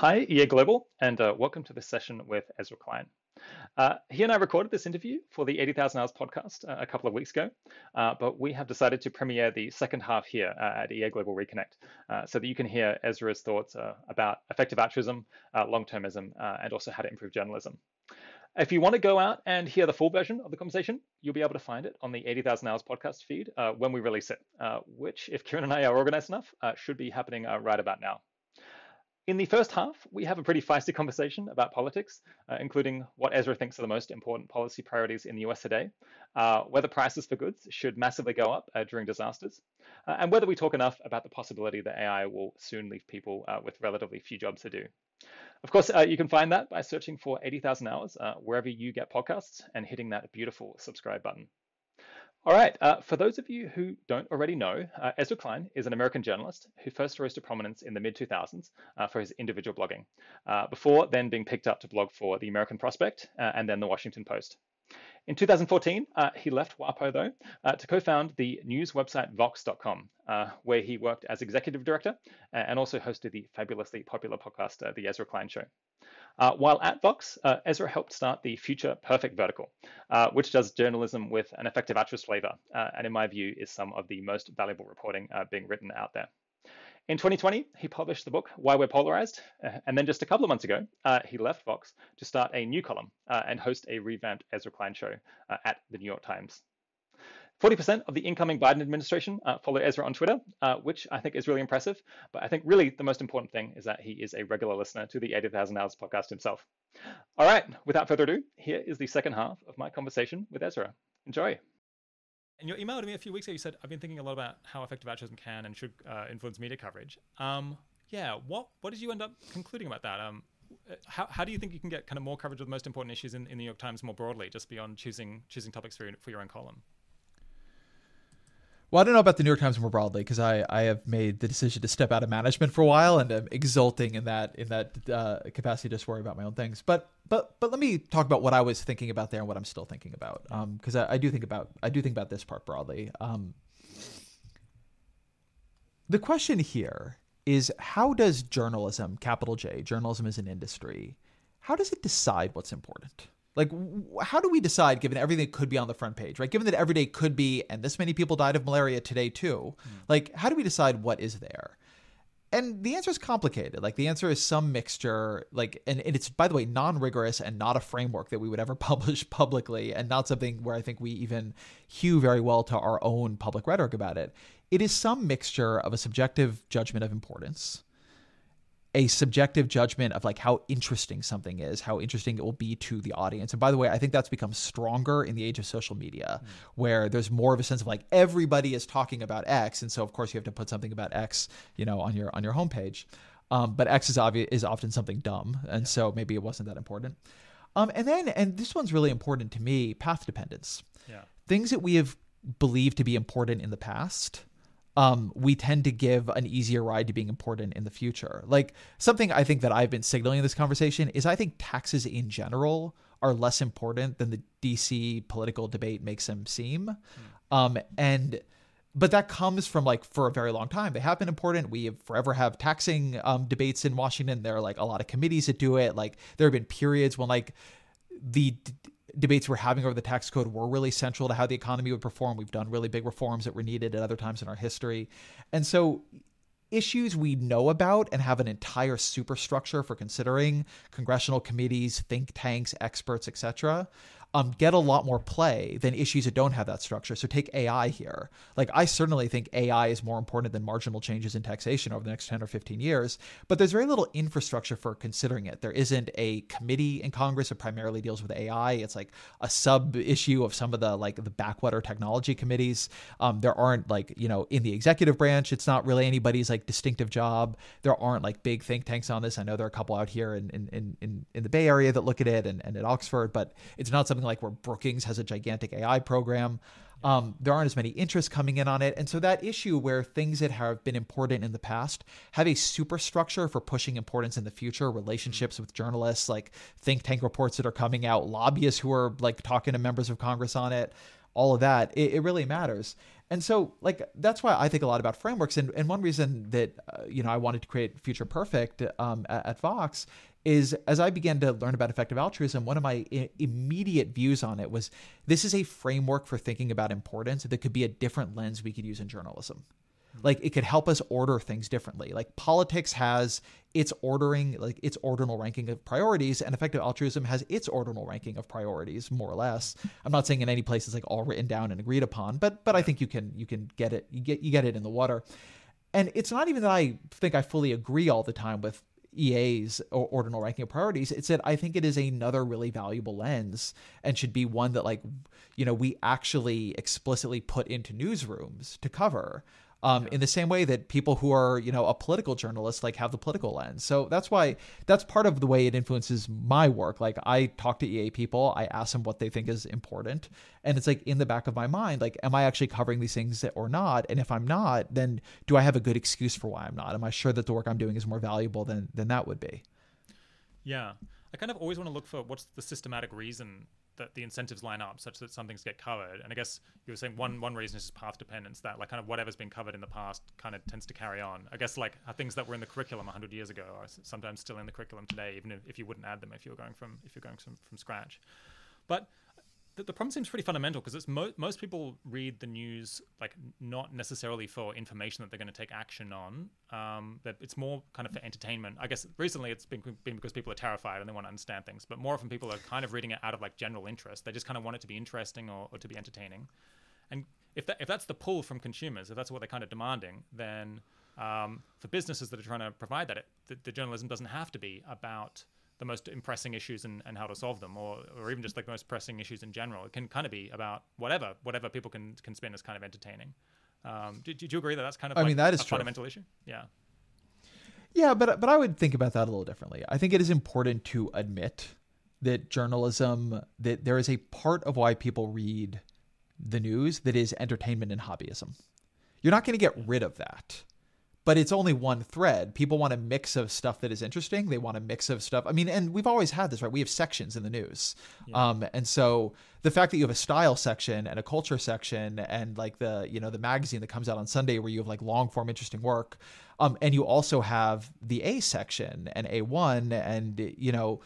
Hi, EA Global, and uh, welcome to this session with Ezra Klein. Uh, he and I recorded this interview for the 80,000 Hours podcast uh, a couple of weeks ago, uh, but we have decided to premiere the second half here uh, at EA Global Reconnect uh, so that you can hear Ezra's thoughts about effective altruism, long-termism, and also how to improve journalism. If you want to go out and hear the full version of the conversation, you'll be able to find it on the 80,000 Hours podcast feed when we release it, which, if Kieran and I are organized enough, should be happening right about now. In the first half, we have a pretty feisty conversation about politics, uh, including what Ezra thinks are the most important policy priorities in the US today, uh, whether prices for goods should massively go up uh, during disasters, uh, and whether we talk enough about the possibility that AI will soon leave people uh, with relatively few jobs to do. Of course, uh, you can find that by searching for 80,000 Hours wherever you get podcasts and hitting that beautiful subscribe button. All right, uh, for those of you who don't already know, uh, Ezra Klein is an American journalist who first rose to prominence in the mid 2000s uh, for his individual blogging, uh, before then being picked up to blog for the American Prospect uh, and then the Washington Post. In 2014, uh, he left WAPO though uh, to co-found the news website Vox.com, uh, where he worked as executive director and also hosted the fabulously popular podcast, The Ezra Klein Show. Uh, while at Vox, uh, Ezra helped start the Future Perfect vertical, uh, which does journalism with an effective altruist flavor, uh, and in my view is some of the most valuable reporting uh, being written out there. In 2020, he published the book Why We're Polarized, uh, and then just a couple of months ago, he left Vox to start a new column and host a revamped Ezra Klein show at the New York Times. 40% of the incoming Biden administration uh, follow Ezra on Twitter, uh, which I think is really impressive. But I think really the most important thing is that he is a regular listener to the 80,000 Hours podcast himself. All right, without further ado, here is the second half of my conversation with Ezra. Enjoy. In your email to me a few weeks ago, you said, I've been thinking a lot about how effective altruism can and should uh, influence media coverage. Um, yeah, what, what did you end up concluding about that? Um, how, how do you think you can get kind of more coverage of the most important issues in, in the New York Times more broadly, just beyond choosing choosing topics for your, for your own column? Well, I don't know about the New York Times more broadly because I, I have made the decision to step out of management for a while and I'm exulting in that in that uh, capacity to just worry about my own things. But but but let me talk about what I was thinking about there and what I'm still thinking about because um, I, I, do think about I do think about this part broadly. Um, the question here is how does journalism, capital J, journalism as an industry, how does it decide what's important? Like, how do we decide, given everything could be on the front page, right? Given that every day could be, and this many people died of malaria today too, mm. like, how do we decide what is there? And the answer is complicated. Like, the answer is some mixture, like, and, and it's, by the way, non rigorous and not a framework that we would ever publish publicly, and not something where I think we even hew very well to our own public rhetoric about it. It is some mixture of a subjective judgment of importance a subjective judgment of like how interesting something is, how interesting it will be to the audience. And by the way, I think that's become stronger in the age of social media, mm. where there's more of a sense of like everybody is talking about X, and so of course you have to put something about X, you know, on your on your homepage. Um, but X is obvious is often something dumb, and yeah. so maybe it wasn't that important. Um, and then, and this one's really important to me: path dependence. Yeah. Things that we have believed to be important in the past um, we tend to give an easier ride to being important in the future. Like something I think that I've been signaling in this conversation is I think taxes in general are less important than the DC political debate makes them seem. Mm. Um, and but that comes from like for a very long time they have been important we have forever have taxing um, debates in washington there are like a lot of committees that do it like there have been periods when like the debates we're having over the tax code were really central to how the economy would perform. We've done really big reforms that were needed at other times in our history. And so issues we know about and have an entire superstructure for considering congressional committees, think tanks, experts, etc um, get a lot more play than issues that don't have that structure. So take AI here. Like I certainly think AI is more important than marginal changes in taxation over the next 10 or 15 years, but there's very little infrastructure for considering it. There isn't a committee in Congress that primarily deals with AI. It's like a sub issue of some of the like the backwater technology committees. Um, there aren't like, you know, in the executive branch, it's not really anybody's like distinctive job. There aren't like big think tanks on this. I know there are a couple out here in in in, in the Bay Area that look at it and, and at Oxford, but it's not something something like where Brookings has a gigantic AI program. Um, there aren't as many interests coming in on it. And so that issue where things that have been important in the past have a superstructure for pushing importance in the future, relationships with journalists, like think tank reports that are coming out, lobbyists who are like talking to members of Congress on it, all of that, it, it really matters. And so, like, that's why I think a lot about frameworks. And, and one reason that, uh, you know, I wanted to create Future Perfect um, at, at Vox is as I began to learn about effective altruism, one of my I- immediate views on it was this is a framework for thinking about importance that could be a different lens we could use in journalism. Like it could help us order things differently. Like politics has its ordering, like its ordinal ranking of priorities, and effective altruism has its ordinal ranking of priorities, more or less. I'm not saying in any place it's like all written down and agreed upon, but but I think you can you can get it you get you get it in the water. And it's not even that I think I fully agree all the time with EA's ordinal ranking of priorities. It's that I think it is another really valuable lens and should be one that like you know we actually explicitly put into newsrooms to cover um, yeah. in the same way that people who are you know a political journalist like have the political lens. So that's why that's part of the way it influences my work. Like i talk to ea people i ask them what they think is important and it's like in the back of my mind like am i actually covering these things or not? And if i'm not then do i have a good excuse for why i'm not? Am i sure that the work i'm doing is more valuable than than that would be? Yeah. I kind of always want to look for what's the systematic reason that the incentives line up such that some things get covered. And I guess you were saying one one reason is just path dependence that like kind of whatever's been covered in the past kind of tends to carry on. I guess like things that were in the curriculum 100 years ago are sometimes still in the curriculum today, even if, if you wouldn't add them if you were going from if you're going from, from scratch. But the, the problem seems pretty fundamental because it's mo- most people read the news like not necessarily for information that they're going to take action on. Um, that it's more kind of for entertainment. I guess recently it's been, been because people are terrified and they want to understand things, but more often people are kind of reading it out of like general interest. They just kind of want it to be interesting or, or to be entertaining. And if that if that's the pull from consumers, if that's what they're kind of demanding, then um, for businesses that are trying to provide that, it, the, the journalism doesn't have to be about the most impressing issues and, and how to solve them, or, or even just like the most pressing issues in general. It can kind of be about whatever whatever people can can spin as kind of entertaining. Um, do, do, you agree that that's kind of I like mean that is a true. fundamental issue? Yeah. Yeah, but but I would think about that a little differently. I think it is important to admit that journalism that there is a part of why people read the news that is entertainment and hobbyism. You're not going to get rid of that but it's only one thread. People want a mix of stuff that is interesting. They want a mix of stuff. I mean, and we've always had this, right? We have sections in the news. Yeah. Um, and so the fact that you have a style section and a culture section and like the, you know, the magazine that comes out on Sunday where you have like long form, interesting work. Um, and you also have the A section and A1 and, you know,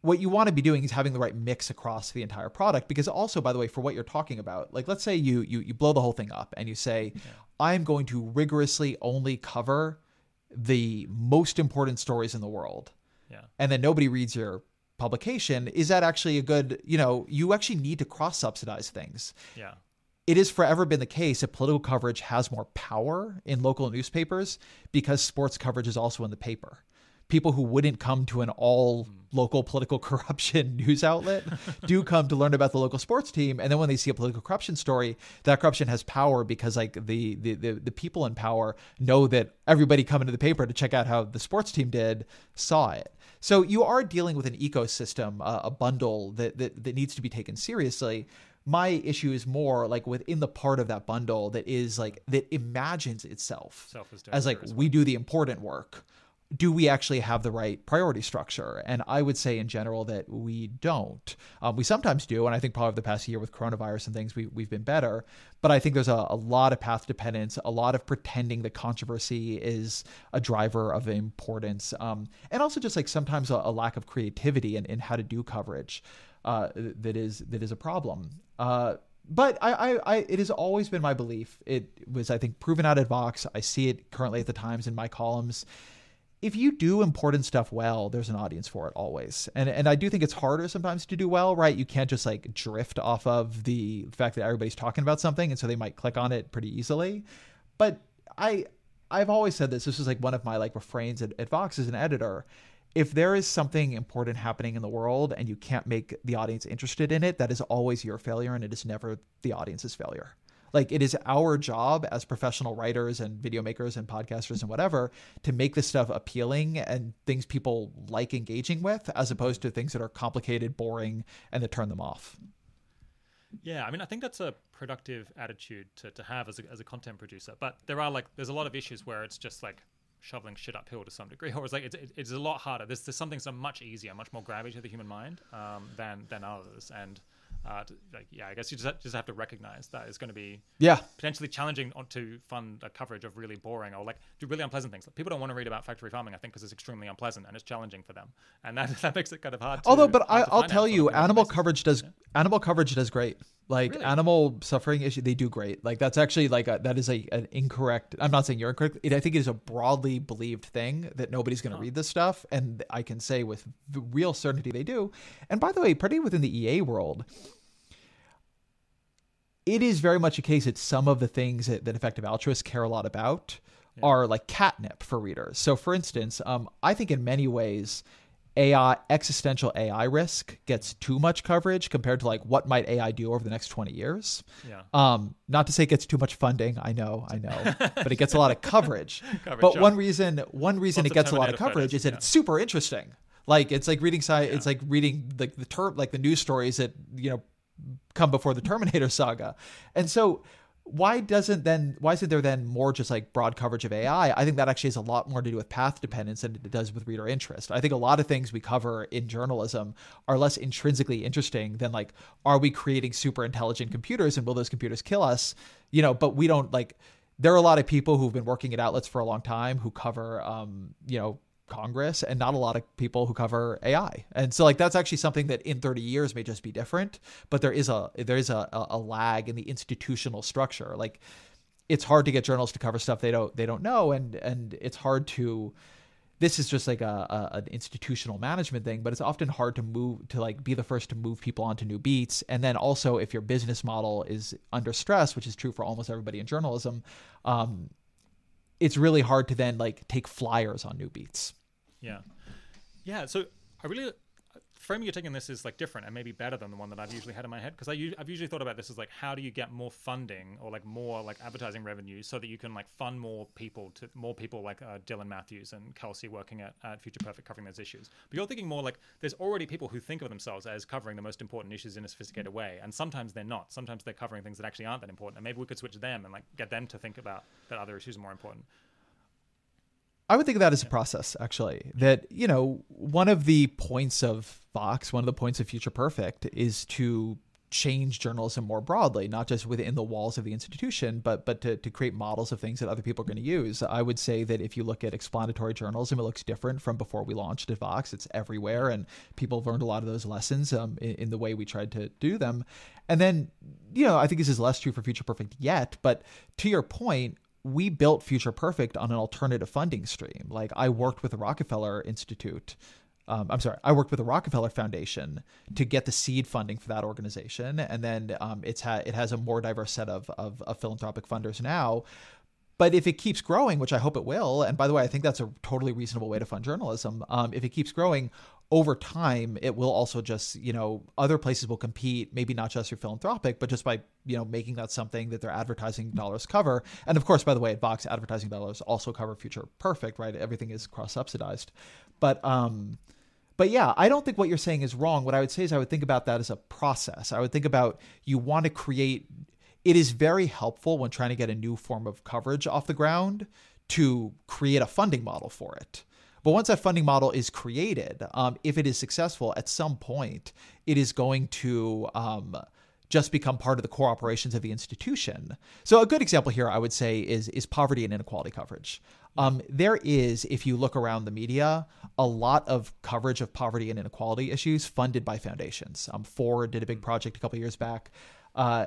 what you want to be doing is having the right mix across the entire product because also by the way for what you're talking about like let's say you you, you blow the whole thing up and you say yeah. I'm going to rigorously only cover the most important stories in the world. Yeah. And then nobody reads your publication. Is that actually a good, you know, you actually need to cross subsidize things. Yeah. It has forever been the case that political coverage has more power in local newspapers because sports coverage is also in the paper people who wouldn't come to an all local political corruption news outlet do come to learn about the local sports team. And then when they see a political corruption story that corruption has power because like the the the, the people in power know that everybody coming to the paper to check out how the sports team did saw it. So you are dealing with an ecosystem uh, a bundle that, that that needs to be taken seriously. My issue is more like within the part of that bundle that is like that imagines itself as like we do the important work do we actually have the right priority structure? And I would say in general that we don't. Um, we sometimes do, and I think probably over the past year with coronavirus and things, we, we've been better. But I think there's a, a lot of path dependence, a lot of pretending that controversy is a driver of importance, um, and also just like sometimes a, a lack of creativity in, in how to do coverage uh, that is that is a problem. Uh, but I, I, I, it has always been my belief. It was, I think, proven out at Vox. I see it currently at the Times in my columns if you do important stuff well, there's an audience for it always. And and I do think it's harder sometimes to do well, right? You can't just like drift off of the fact that everybody's talking about something and so they might click on it pretty easily. But I I've always said this. This is like one of my like refrains at, at Vox as an editor. If there is something important happening in the world and you can't make the audience interested in it, that is always your failure and it is never the audience's failure. Like it is our job as professional writers and video makers and podcasters and whatever to make this stuff appealing and things people like engaging with, as opposed to things that are complicated, boring, and that turn them off. Yeah, I mean, I think that's a productive attitude to, to have as a, as a content producer. But there are like, there's a lot of issues where it's just like shoveling shit uphill to some degree, or it's like it's, it's a lot harder. There's, there's some things are much easier, much more gravity to the human mind um, than than others, and uh, to, like, yeah, I guess you just have, just have to recognize that it's going to be Yeah. potentially challenging to fund a coverage of really boring or like do really unpleasant things. Like, people don't want to read about factory farming, I think, because it's extremely unpleasant and it's challenging for them, and that that makes it kind of hard. To, Although, but I, to i'll tell you, animal coverage does animal coverage does great. Like Really? animal suffering issue, they do great. Like that's actually like a, that is a an incorrect. I'm not saying you're incorrect. It, I think it is a broadly believed thing that nobody's going to read this stuff, and I can say with real certainty they do. And by the way, pretty within the EA world, it is very much a case that some of the things that, that effective altruists care a lot about are like catnip for readers. So, for instance, um, I think in many ways, AI existential AI risk gets too much coverage compared to like what might AI do over the next 20 years. Yeah. Um, not to say it gets too much funding. I know, I know, but it gets a lot of coverage. Coverage, but one reason, one reason Lots it gets a lot of coverage is that yeah. it's super interesting. Like it's like reading sci- It's like reading like the term, like the news stories that you know come before the Terminator saga. And so why doesn't then why isn't there then more just like broad coverage of AI? I think that actually has a lot more to do with path dependence than it does with reader interest. I think a lot of things we cover in journalism are less intrinsically interesting than like are we creating super intelligent computers and will those computers kill us? You know, but we don't like there are a lot of people who've been working at outlets for a long time who cover um, you know, Congress and not a lot of people who cover AI. And so like that's actually something that in 30 years may just be different, but there is a there is a, a, lag in the institutional structure. Like it's hard to get journalists to cover stuff they don't they don't know and and it's hard to this is just like a, a an institutional management thing, but it's often hard to move to like be the first to move people onto new beats. And then also if your business model is under stress, which is true for almost everybody in journalism, um, it's really hard to then like take flyers on new beats. Yeah, yeah. So I really framing you're taking this is like different and maybe better than the one that I've usually had in my head because I've usually thought about this as like how do you get more funding or like more like advertising revenue so that you can like fund more people to more people like uh, Dylan Matthews and Kelsey working at, at Future Perfect covering those issues. But you're thinking more like there's already people who think of themselves as covering the most important issues in a sophisticated way, and sometimes they're not. Sometimes they're covering things that actually aren't that important, and maybe we could switch them and like get them to think about that other issues are more important. I would think of that as a process, actually. That, you know, one of the points of Vox, one of the points of Future Perfect is to change journalism more broadly, not just within the walls of the institution, but but to, to create models of things that other people are going to use. I would say that if you look at explanatory journalism, it looks different from before we launched at Vox. It's everywhere, and people have learned a lot of those lessons um, in, in the way we tried to do them. And then, you know, I think this is less true for Future Perfect yet, but to your point, we built Future Perfect on an alternative funding stream. Like I worked with the Rockefeller Institute. Um, I'm sorry, I worked with the Rockefeller Foundation to get the seed funding for that organization, and then um, it's ha- it has a more diverse set of, of of philanthropic funders now. But if it keeps growing, which I hope it will, and by the way, I think that's a totally reasonable way to fund journalism. Um, if it keeps growing over time, it will also just, you know, other places will compete, maybe not just through philanthropic, but just by, you know, making that something that their advertising dollars cover. And of course, by the way, at Vox, advertising dollars also cover Future Perfect, right? Everything is cross subsidized. But, um, but yeah, I don't think what you're saying is wrong. What I would say is I would think about that as a process. I would think about you want to create it is very helpful when trying to get a new form of coverage off the ground to create a funding model for it. But once that funding model is created, um, if it is successful, at some point, it is going to um, just become part of the core operations of the institution. So a good example here, I would say, is is poverty and inequality coverage. Um, there is, if you look around the media, a lot of coverage of poverty and inequality issues funded by foundations. Um, Ford did a big project a couple years back. Uh,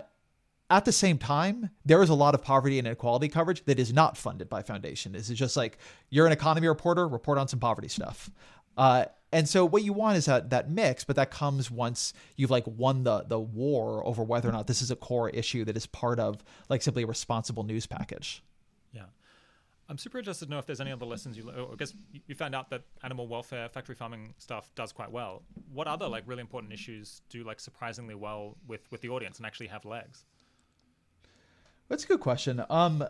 at the same time, there is a lot of poverty and inequality coverage that is not funded by foundation. This is just like you're an economy reporter, report on some poverty stuff. Uh, and so what you want is that that mix, but that comes once you've like won the the war over whether or not this is a core issue that is part of like simply a responsible news package. Yeah. I'm super interested to know if there's any other lessons you. I guess you found out that animal welfare, factory farming stuff does quite well. What other like really important issues do like surprisingly well with with the audience and actually have legs? That's a good question. Um,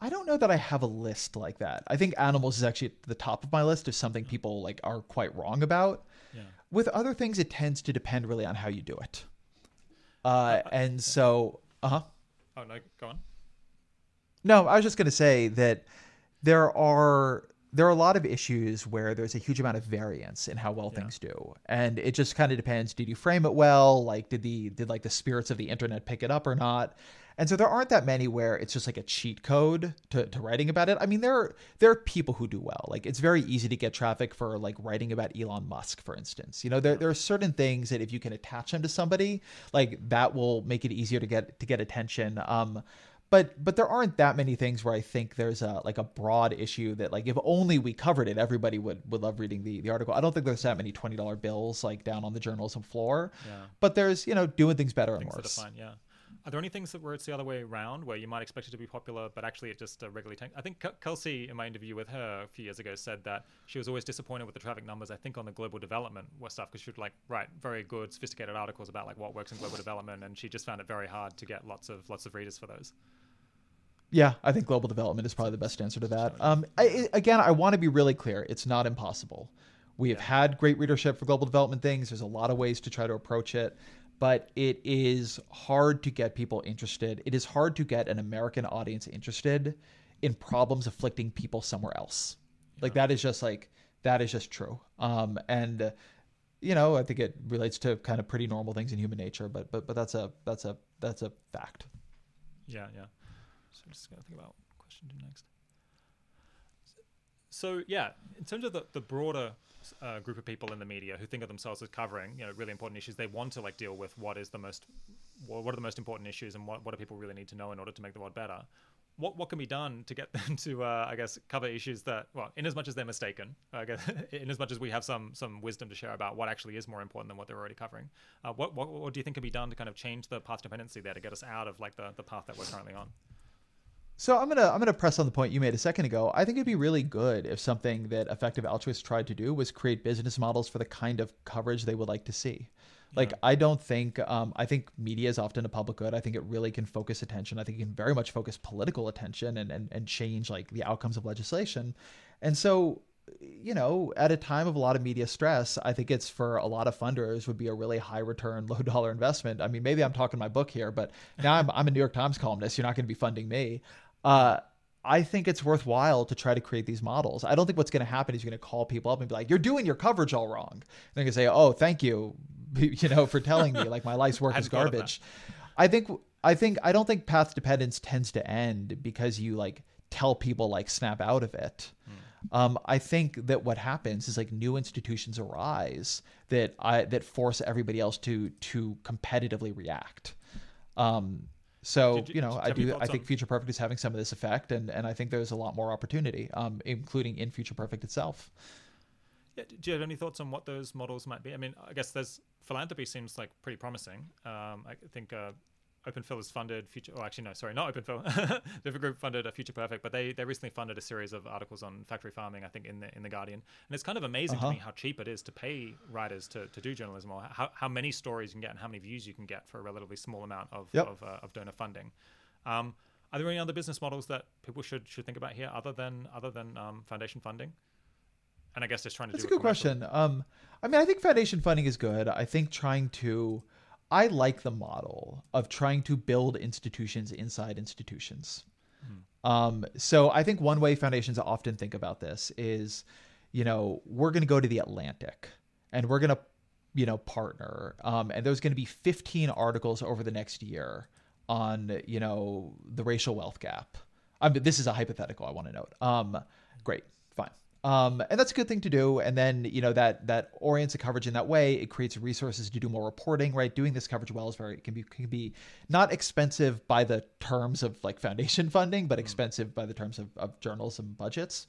I don't know that I have a list like that. I think animals is actually at the top of my list of something people like are quite wrong about. Yeah. With other things, it tends to depend really on how you do it. Uh, and so, uh huh. Oh no, go on. No, I was just going to say that there are there are a lot of issues where there's a huge amount of variance in how well Yeah. things do. And it just kind of depends did you frame it well? Like did the did like the spirits of the internet pick it up or not? And so there aren't that many where it's just like a cheat code to, to writing about it. I mean there are there are people who do well. Like it's very easy to get traffic for like writing about elon musk for instance. You know there, there are certain things that if you can attach them to somebody like that will make it easier to get to get attention. Um but but there aren't that many things where I think there's a like a broad issue that like if only we covered it, everybody would would love reading the the article. I don't think there's that many twenty dollar bills like down on the journalism floor. Yeah. But there's you know doing things better and things are worse. Yeah. Are there any things that where it's the other way around, where you might expect it to be popular, but actually it just uh, regularly tanks? I think Kelsey, in my interview with her a few years ago, said that she was always disappointed with the traffic numbers. I think on the global development stuff, because she would like write very good, sophisticated articles about like what works in global development, and she just found it very hard to get lots of lots of readers for those. Yeah, I think global development is probably the best answer to that. Um, I, again, I want to be really clear. It's not impossible. We have had great readership for global development things. There's a lot of ways to try to approach it, but it is hard to get people interested. It is hard to get an American audience interested in problems afflicting people somewhere else. Like that is just like that is just true. Um, and uh, you know, I think it relates to kind of pretty normal things in human nature, but but but that's a that's a that's a fact. Yeah, yeah. So I'm just gonna think about question to do next. So yeah, in terms of the, the broader uh, group of people in the media who think of themselves as covering you know really important issues, they want to like deal with what is the most wha- what are the most important issues and what, what do people really need to know in order to make the world better. What what can be done to get them to uh, I guess cover issues that well in as much as they're mistaken, I guess in as much as we have some some wisdom to share about what actually is more important than what they're already covering. Uh, what, what what do you think can be done to kind of change the path dependency there to get us out of like the, the path that we're currently on? So I'm gonna I'm gonna press on the point you made a second ago. I think it'd be really good if something that effective altruists tried to do was create business models for the kind of coverage they would like to see. Like I don't think um, I think media is often a public good. I think it really can focus attention. I think it can very much focus political attention and and, and change like the outcomes of legislation. And so you know, at a time of a lot of media stress, I think it's for a lot of funders would be a really high return, low dollar investment. I mean, maybe I'm talking my book here, but now I'm, I'm a New York Times columnist. You're not going to be funding me. Uh, I think it's worthwhile to try to create these models. I don't think what's going to happen is you're going to call people up and be like, "You're doing your coverage all wrong." And they're going to say, "Oh, thank you, you know, for telling me like my life's work is hadn't thought of that. garbage." I think I think I don't think path dependence tends to end because you like tell people like snap out of it. Um, I think that what happens is like new institutions arise that I that force everybody else to to competitively react. Um, so you- you know, I do. I think on- Future Perfect is having some of this effect, and and I think there's a lot more opportunity, um, including in Future Perfect itself. Yeah, do you have any thoughts on what those models might be? I mean, I guess there's philanthropy seems like pretty promising. Um, I think uh, OpenPhil has funded Future. Oh, actually, no, sorry, not OpenPhil. Different group funded a Future Perfect, but they they recently funded a series of articles on factory farming. I think in the in the Guardian, and it's kind of amazing Uh-huh. to me how cheap it is to pay writers to, to do journalism, or how, how many stories you can get and how many views you can get for a relatively small amount of Yep. of, uh, of donor funding. Um, are there any other business models that people should should think about here, other than other than um, foundation funding? And I guess just trying to That's a good question. Um, I mean, I think foundation funding is good. I think trying to, I like the model of trying to build institutions inside institutions. Um, so I think one way foundations often think about this is, you know, we're going to go to the Atlantic and we're going to, you know, partner. Um, and there's going to be 15 articles over the next year on, you know, the racial wealth gap. I mean, this is a hypothetical. I want to note. Um, great, fine. Um, and that's a good thing to do. And then, you know, that that orients the coverage in that way. It creates resources to do more reporting, right? Doing this coverage well is very it can be can be not expensive by the terms of like foundation funding, but expensive by the terms of, of journalism budgets.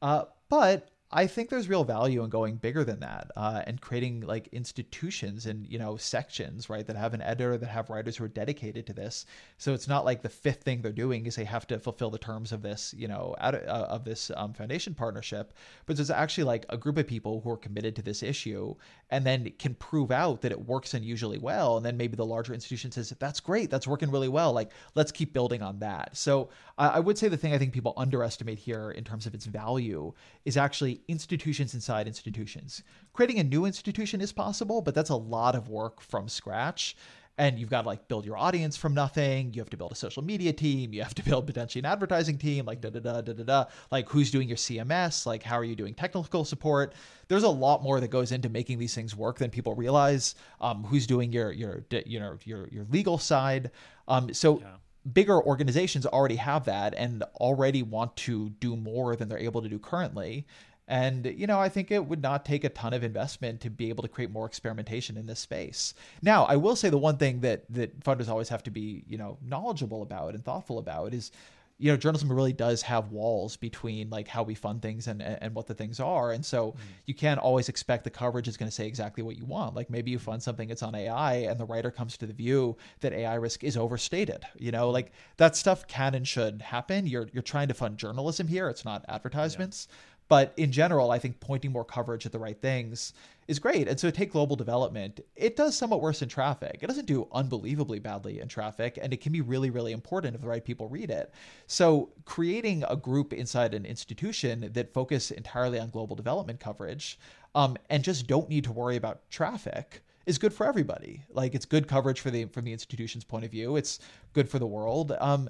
Uh, but I think there's real value in going bigger than that uh, and creating like institutions and you know sections, right, that have an editor, that have writers who are dedicated to this. So it's not like the fifth thing they're doing is they have to fulfill the terms of this, you know, out of, uh, of this um, foundation partnership. But there's actually like a group of people who are committed to this issue and then can prove out that it works unusually well. And then maybe the larger institution says, "That's great, that's working really well. Like let's keep building on that." So I, I would say the thing I think people underestimate here in terms of its value is actually institutions inside institutions. Creating a new institution is possible, but that's a lot of work from scratch. And you've got to like build your audience from nothing. You have to build a social media team. You have to build potentially an advertising team, like da da da da da da. Like who's doing your CMS? Like how are you doing technical support? There's a lot more that goes into making these things work than people realize. Um, who's doing your your you know your your legal side? Um, so. Yeah bigger organizations already have that and already want to do more than they're able to do currently. And, you know, I think it would not take a ton of investment to be able to create more experimentation in this space. Now, I will say the one thing that that funders always have to be, you know, knowledgeable about and thoughtful about is you know journalism really does have walls between like how we fund things and and what the things are and so mm. you can't always expect the coverage is going to say exactly what you want like maybe you fund something that's on ai and the writer comes to the view that ai risk is overstated you know like that stuff can and should happen you're you're trying to fund journalism here it's not advertisements yeah. But in general, I think pointing more coverage at the right things is great. And so take global development, it does somewhat worse in traffic. It doesn't do unbelievably badly in traffic, and it can be really, really important if the right people read it. So creating a group inside an institution that focus entirely on global development coverage um, and just don't need to worry about traffic is good for everybody. Like it's good coverage for the from the institution's point of view. It's good for the world. Um,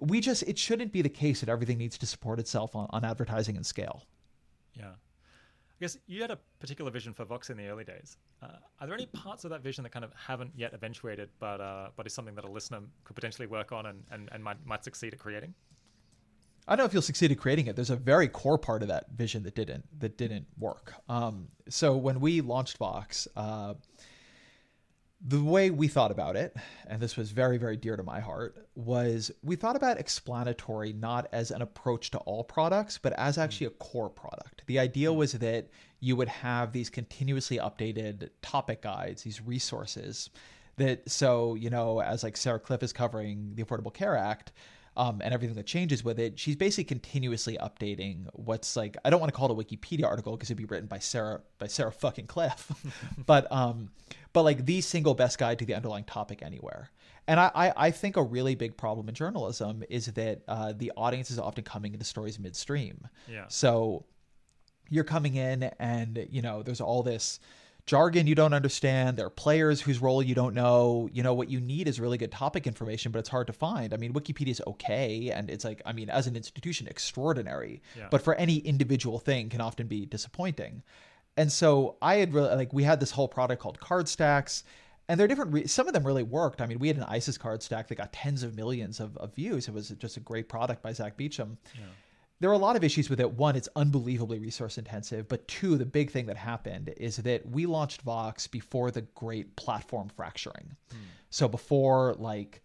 we just it shouldn't be the case that everything needs to support itself on, on advertising and scale. Yeah. I guess you had a particular vision for Vox in the early days. Uh, are there any parts of that vision that kind of haven't yet eventuated, but uh, but is something that a listener could potentially work on and, and, and might, might succeed at creating? I don't know if you'll succeed at creating it. There's a very core part of that vision that didn't that didn't work. Um, so when we launched Vox, uh, the way we thought about it, and this was very, very dear to my heart, was we thought about explanatory not as an approach to all products, but as actually a core product. The idea was that you would have these continuously updated topic guides, these resources that so, you know, as like Sarah Kliff is covering the Affordable Care Act, um, and everything that changes with it, she's basically continuously updating what's like. I don't want to call it a Wikipedia article because it'd be written by Sarah by Sarah fucking Kliff, but um, but like the single best guide to the underlying topic anywhere. And I, I, I think a really big problem in journalism is that uh, the audience is often coming into stories midstream. Yeah. So you're coming in and you know there's all this jargon you don't understand. There are players whose role you don't know. You know, what you need is really good topic information, but it's hard to find. I mean, Wikipedia is okay. And it's like, I mean, as an institution, extraordinary. Yeah. But for any individual thing can often be disappointing. And so I had really, like, we had this whole product called Card Stacks. And they're different. Re- some of them really worked. I mean, we had an ISIS card stack that got tens of millions of, of views. It was just a great product by Zach Beauchamp. Yeah there are a lot of issues with it. One, it's unbelievably resource intensive. But two, the big thing that happened is that we launched Vox before the great platform fracturing. Mm. So before like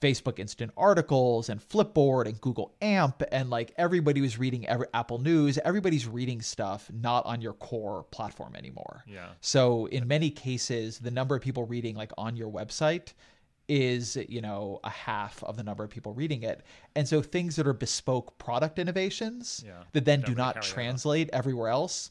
Facebook instant articles and Flipboard and Google AMP and like everybody was reading every Apple News, everybody's reading stuff not on your core platform anymore. Yeah. So in many cases, the number of people reading like on your website is you know a half of the number of people reading it. And so things that are bespoke product innovations yeah, that then do not translate everywhere else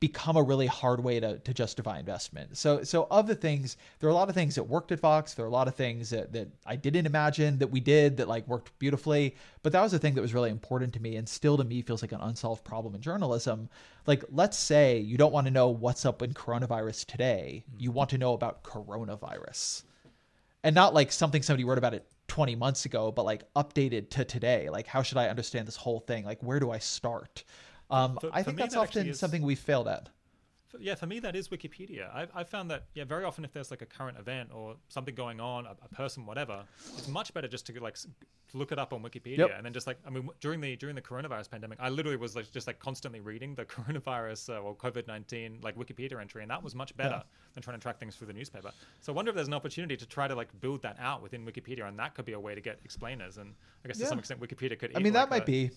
become a really hard way to, to justify investment. So so of the things there are a lot of things that worked at Vox there are a lot of things that, that i didn't imagine that we did that like worked beautifully. But that was the thing that was really important to me and still to me feels like an unsolved problem in journalism. Like let's say you don't want to know what's up in coronavirus today. Mm-hmm. you want to know about coronavirus and not like something somebody wrote about it 20 months ago, but like updated to today. Like, how should I understand this whole thing? Like, where do I start? Um, for, I think that's that often is... something we failed at yeah, for me that is Wikipedia. I've, I've found that yeah, very often if there's like a current event or something going on, a, a person, whatever, it's much better just to like look it up on Wikipedia yep. and then just like I mean during the during the coronavirus pandemic, I literally was like just like constantly reading the coronavirus uh, or COVID nineteen like Wikipedia entry, and that was much better yeah. than trying to track things through the newspaper. So I wonder if there's an opportunity to try to like build that out within Wikipedia, and that could be a way to get explainers. And I guess yeah. to some extent, Wikipedia could. I mean, that like might a, be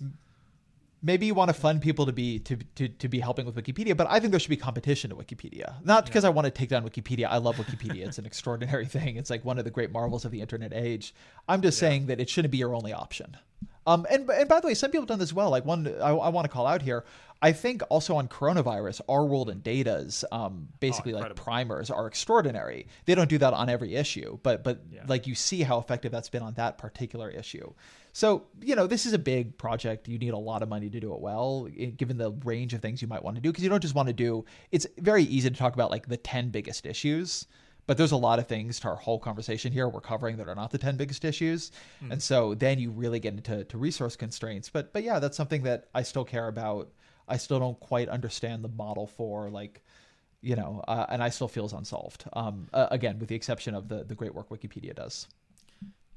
maybe you want to fund people to be to, to, to be helping with wikipedia but i think there should be competition to wikipedia. Not because yeah. i want to take down wikipedia. I love wikipedia. It's an extraordinary thing. It's like one of the great marvels of the internet age. I'm just yeah. saying that it shouldn't be your only option um, and and by the way, some people have done this well. Like one, I, I want to call out here. I think also on coronavirus, Our World in Data's um, basically oh, like primers are extraordinary. They don't do that on every issue, but but yeah. like you see how effective that's been on that particular issue. So you know this is a big project. You need a lot of money to do it well, given the range of things you might want to do. Because you don't just want to do. It's very easy to talk about like the ten biggest issues but there's a lot of things to our whole conversation here we're covering that are not the 10 biggest issues. Mm. And so then you really get into to resource constraints. But but yeah, that's something that I still care about. I still don't quite understand the model for like you know, uh, and I still feel is unsolved. Um, uh, again, with the exception of the the great work Wikipedia does.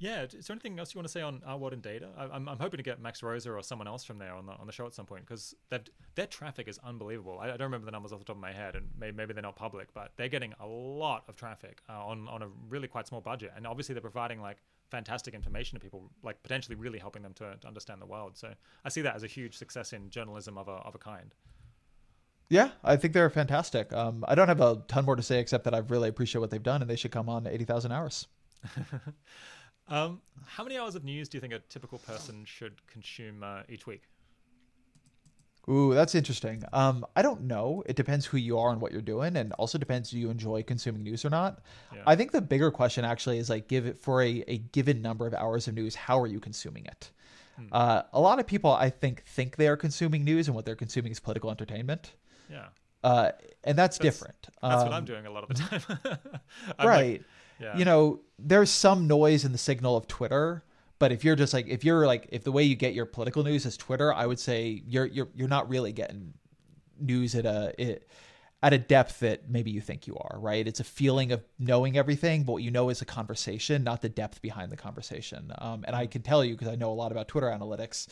Yeah, is there anything else you want to say on Our World in Data? I, am I'm hoping to get Max Roser or someone else from there on the on the show at some point because their traffic is unbelievable. I, I, don't remember the numbers off the top of my head, and maybe, maybe they're not public, but they're getting a lot of traffic uh, on on a really quite small budget, and obviously they're providing like fantastic information to people, like potentially really helping them to, to understand the world. So I see that as a huge success in journalism of a of a kind. Yeah, I think they're fantastic. Um, I don't have a ton more to say except that I really appreciate what they've done, and they should come on eighty thousand hours. Um, how many hours of news do you think a typical person should consume uh, each week? Ooh, that's interesting. Um, I don't know. It depends who you are and what you're doing, and also depends do you enjoy consuming news or not. Yeah. I think the bigger question actually is like, give it for a, a given number of hours of news, how are you consuming it? Hmm. Uh, a lot of people, I think, think they are consuming news, and what they're consuming is political entertainment. Yeah. Uh, and that's, that's different. That's um, what I'm um, doing a lot of the time. right. Like, yeah. You know, there's some noise in the signal of Twitter, but if you're just like if you're like if the way you get your political news is Twitter, I would say you're you're you're not really getting news at a it, at a depth that maybe you think you are, right? It's a feeling of knowing everything, but what you know is a conversation, not the depth behind the conversation. Um, and I can tell you because I know a lot about Twitter analytics.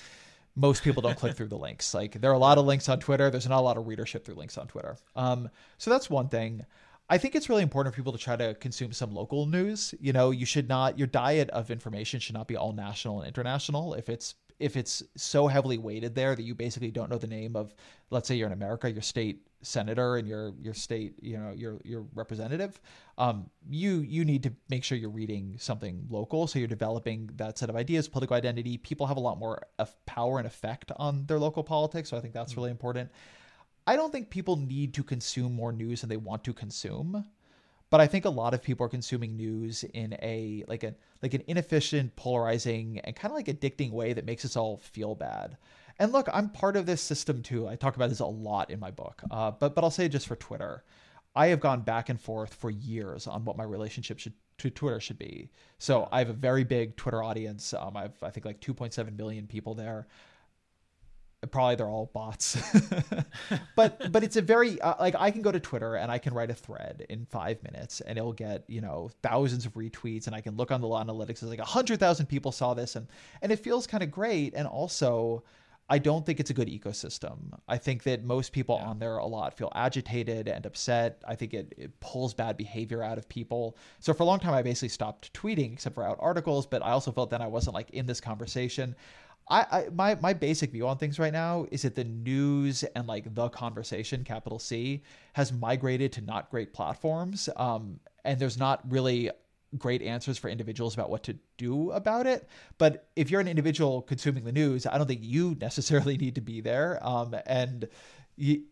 Most people don't click through the links. Like there are a lot of links on Twitter. There's not a lot of readership through links on Twitter. Um, so that's one thing. I think it's really important for people to try to consume some local news. You know, you should not your diet of information should not be all national and international. If it's if it's so heavily weighted there that you basically don't know the name of, let's say you're in America, your state senator and your your state, you know, your your representative, um, you you need to make sure you're reading something local. So you're developing that set of ideas, political identity. People have a lot more of power and effect on their local politics, so I think that's mm-hmm. really important. I don't think people need to consume more news than they want to consume. But I think a lot of people are consuming news in a like a like an inefficient, polarizing, and kind of like addicting way that makes us all feel bad. And look, I'm part of this system too. I talk about this a lot in my book. Uh, but but I'll say just for Twitter, I have gone back and forth for years on what my relationship should to Twitter should be. So I have a very big Twitter audience. Um, I've I think like 2.7 million people there probably they're all bots. But but it's a very uh, like i can go to twitter and i can write a thread in five minutes and it'll get you know thousands of retweets and i can look on the law analytics it's like 100000 people saw this and and it feels kind of great. And also i don't think it's a good ecosystem. I think that most people yeah. on there a lot feel agitated and upset. I think it, it pulls bad behavior out of people. So for a long time i basically stopped tweeting except for out articles but i also felt that i wasn't like in this conversation I, I my my basic view on things right now is that the news and like the conversation, capital C, has migrated to not great platforms. Um, and there's not really great answers for individuals about what to do about it. But if you're an individual consuming the news, I don't think you necessarily need to be there. Um, and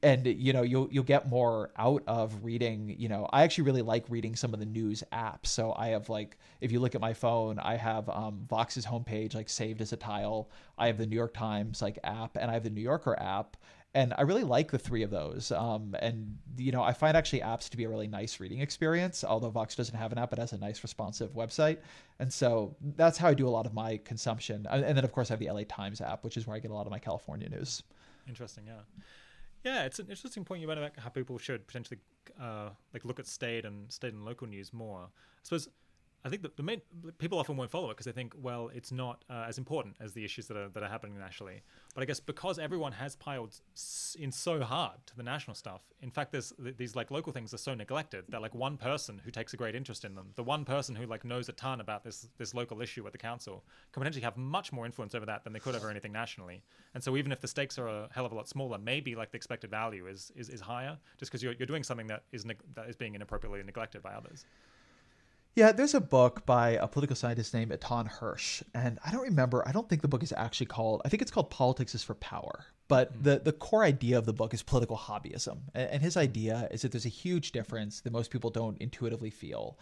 and you know you'll you'll get more out of reading you know i actually really like reading some of the news apps. So i have like if you look at my phone i have um, vox's homepage like saved as a tile. I have the new york times like app and i have the new yorker app. And i really like the three of those. Um, and you know i find actually apps to be a really nice reading experience although vox doesn't have an app it has a nice responsive website. And so that's how i do a lot of my consumption. And then of course i have the la times app which is where i get a lot of my california news. Interesting yeah yeah, it's an interesting point you made about how people should potentially uh, like look at state and state and local news more. I suppose I think that the main people often won't follow it because they think, well, it's not uh, as important as the issues that are that are happening nationally. But I guess because everyone has piled in so hard to the national stuff, in fact, there's these like local things are so neglected that like one person who takes a great interest in them, the one person who like knows a ton about this this local issue at the council, can potentially have much more influence over that than they could over anything nationally. And so even if the stakes are a hell of a lot smaller, maybe like the expected value is is, is higher just because you're you're doing something that is that is being inappropriately neglected by others. Yeah, there's a book by a political scientist named Eitan Hersh, and I don't remember. I don't think the book is actually called. I think it's called "Politics is for Power." But mm-hmm. the the core idea of the book is political hobbyism, and his idea is that there's a huge difference that most people don't intuitively feel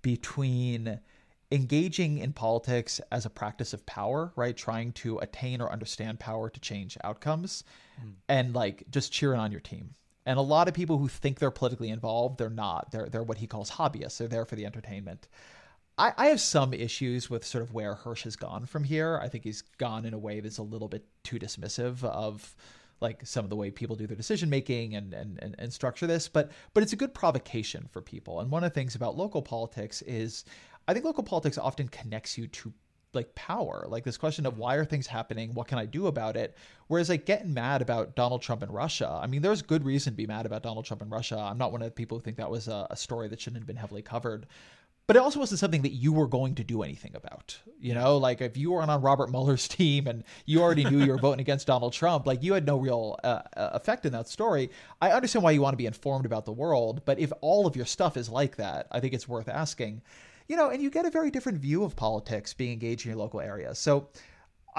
between engaging in politics as a practice of power, right? Trying to attain or understand power to change outcomes, mm. and like just cheering on your team And a lot of people who think they're politically involved, they're not. They're they're what he calls hobbyists. They're there for the entertainment. I, I have some issues with sort of where Hersh has gone from here. I think he's gone in a way that's a little bit too dismissive of like some of the way people do their decision making and, and and and structure this but but it's a good provocation for people and one of the things about local politics is i think local politics often connects you to like power like this question of why are things happening what can i do about it whereas like getting mad about donald trump and russia i mean there's good reason to be mad about donald trump and russia i'm not one of the people who think that was a, a story that shouldn't have been heavily covered but it also wasn't something that you were going to do anything about. You know, like if you weren't on Robert Mueller's team and you already knew you were voting against Donald Trump, like you had no real uh, uh, effect in that story. I understand why you want to be informed about the world, but if all of your stuff is like that, I think it's worth asking. You know, and you get a very different view of politics being engaged in your local area. So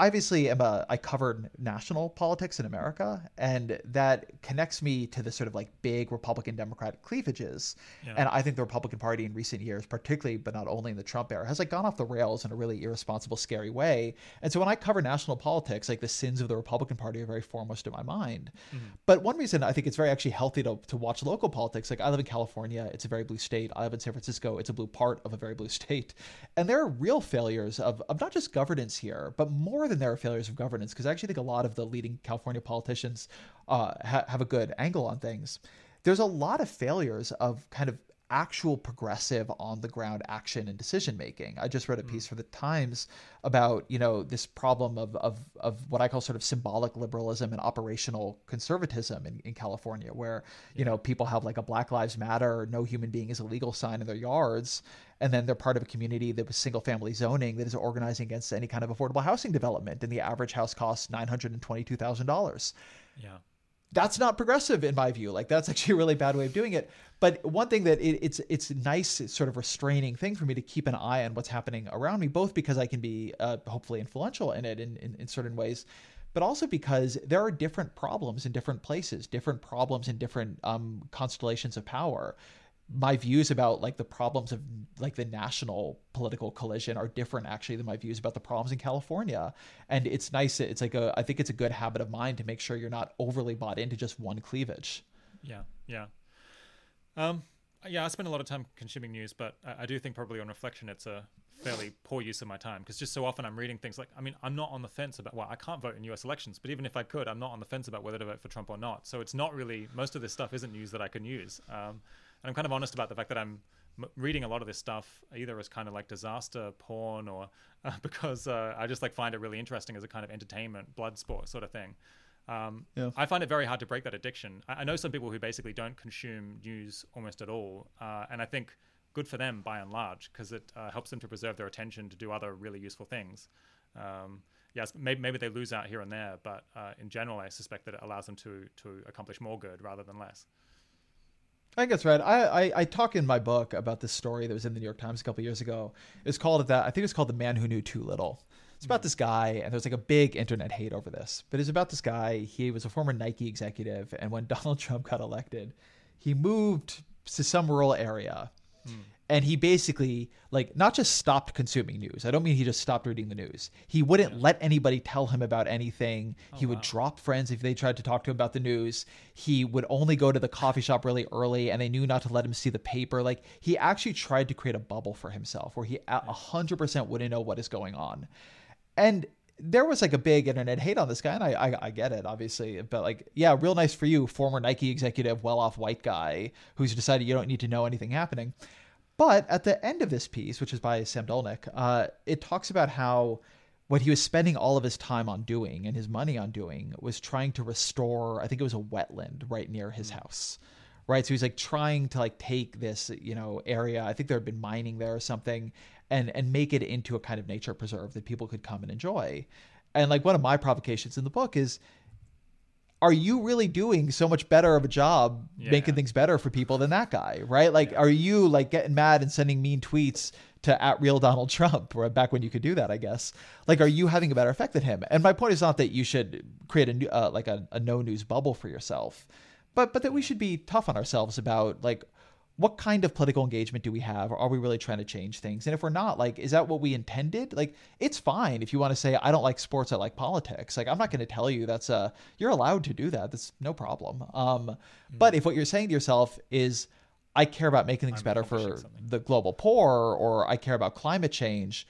obviously am a I covered national politics in America, and that connects me to the sort of like big Republican Democratic cleavages. Yeah. And I think the Republican Party in recent years, particularly but not only in the Trump era, has like gone off the rails in a really irresponsible, scary way. And so when I cover national politics, like the sins of the Republican Party are very foremost in my mind. Mm-hmm. But one reason I think it's very actually healthy to, to watch local politics, like I live in California, it's a very blue state. I live in San Francisco, it's a blue part of a very blue state. And there are real failures of, of not just governance here, but more than there are failures of governance, because I actually think a lot of the leading California politicians uh, ha- have a good angle on things. There's a lot of failures of kind of actual progressive on the ground action and decision making. I just read a piece mm. for the Times about, you know, this problem of, of, of what I call sort of symbolic liberalism and operational conservatism in, in California, where, you know, people have like a Black Lives Matter, no human being is a legal sign in their yards. And then they're part of a community that was single family zoning that is organizing against any kind of affordable housing development. And the average house costs $922,000. Yeah that's not progressive in my view. Like that's actually a really bad way of doing it. But one thing that it, it's it's nice sort of restraining thing for me to keep an eye on what's happening around me, both because I can be uh, hopefully influential in it in, in, in certain ways, but also because there are different problems in different places, different problems in different um, constellations of power my views about like the problems of like the national political collision are different actually than my views about the problems in California. And it's nice. It's like a I think it's a good habit of mine to make sure you're not overly bought into just one cleavage. Yeah, yeah. Um, yeah, I spend a lot of time consuming news, but I, I do think probably on reflection, it's a fairly poor use of my time because just so often I'm reading things like, I mean, I'm not on the fence about, well, I can't vote in US elections, but even if I could, I'm not on the fence about whether to vote for Trump or not. So it's not really, most of this stuff isn't news that I can use. Um, and I'm kind of honest about the fact that I'm reading a lot of this stuff either as kind of like disaster porn or uh, because uh, I just like find it really interesting as a kind of entertainment blood sport sort of thing. Um, yeah. I find it very hard to break that addiction. I, I, know some people who basically don't consume news almost at all, uh, and I think good for them by and large because it uh, helps them to preserve their attention to do other really useful things. Um, yes, maybe, maybe they lose out here and there, but uh, in general, I suspect that it allows them to to accomplish more good rather than less. I think that's right. I, I, I, talk in my book about this story that was in the New York Times a couple years ago. It's called that. I think it's called "The Man Who Knew Too Little." It's about this guy, and there's like a big internet hate over this. But it's about this guy. He was a former Nike executive, and when Donald Trump got elected, he moved to some rural area, hmm and he basically like not just stopped consuming news i don't mean he just stopped reading the news he wouldn't yeah. let anybody tell him about anything oh, he would wow. drop friends if they tried to talk to him about the news he would only go to the coffee shop really early and they knew not to let him see the paper like he actually tried to create a bubble for himself where he a 100% wouldn't know what is going on and there was like a big internet hate on this guy, and I, I, I get it, obviously. But like, yeah, real nice for you, former Nike executive, well-off white guy who's decided you don't need to know anything happening. But at the end of this piece, which is by Sam Dolnick, uh, it talks about how what he was spending all of his time on doing and his money on doing was trying to restore, I think it was a wetland right near his mm. house. Right. So he's like trying to like take this, you know, area. I think there had been mining there or something and and make it into a kind of nature preserve that people could come and enjoy. And like one of my provocations in the book is are you really doing so much better of a job yeah. making things better for people than that guy, right? Like, yeah. are you like getting mad and sending mean tweets to at real Donald Trump, or back when you could do that, I guess? Like, are you having a better effect than him? And my point is not that you should create a new, uh, like a, a no news bubble for yourself, but but that we should be tough on ourselves about like what kind of political engagement do we have? Or are we really trying to change things? And if we're not, like, is that what we intended? Like, it's fine if you want to say, I don't like sports, I like politics. Like, I'm not going to tell you that's a, you're allowed to do that. That's no problem. Um, mm-hmm. But if what you're saying to yourself is, I care about making things I'm better for something. the global poor, or I care about climate change,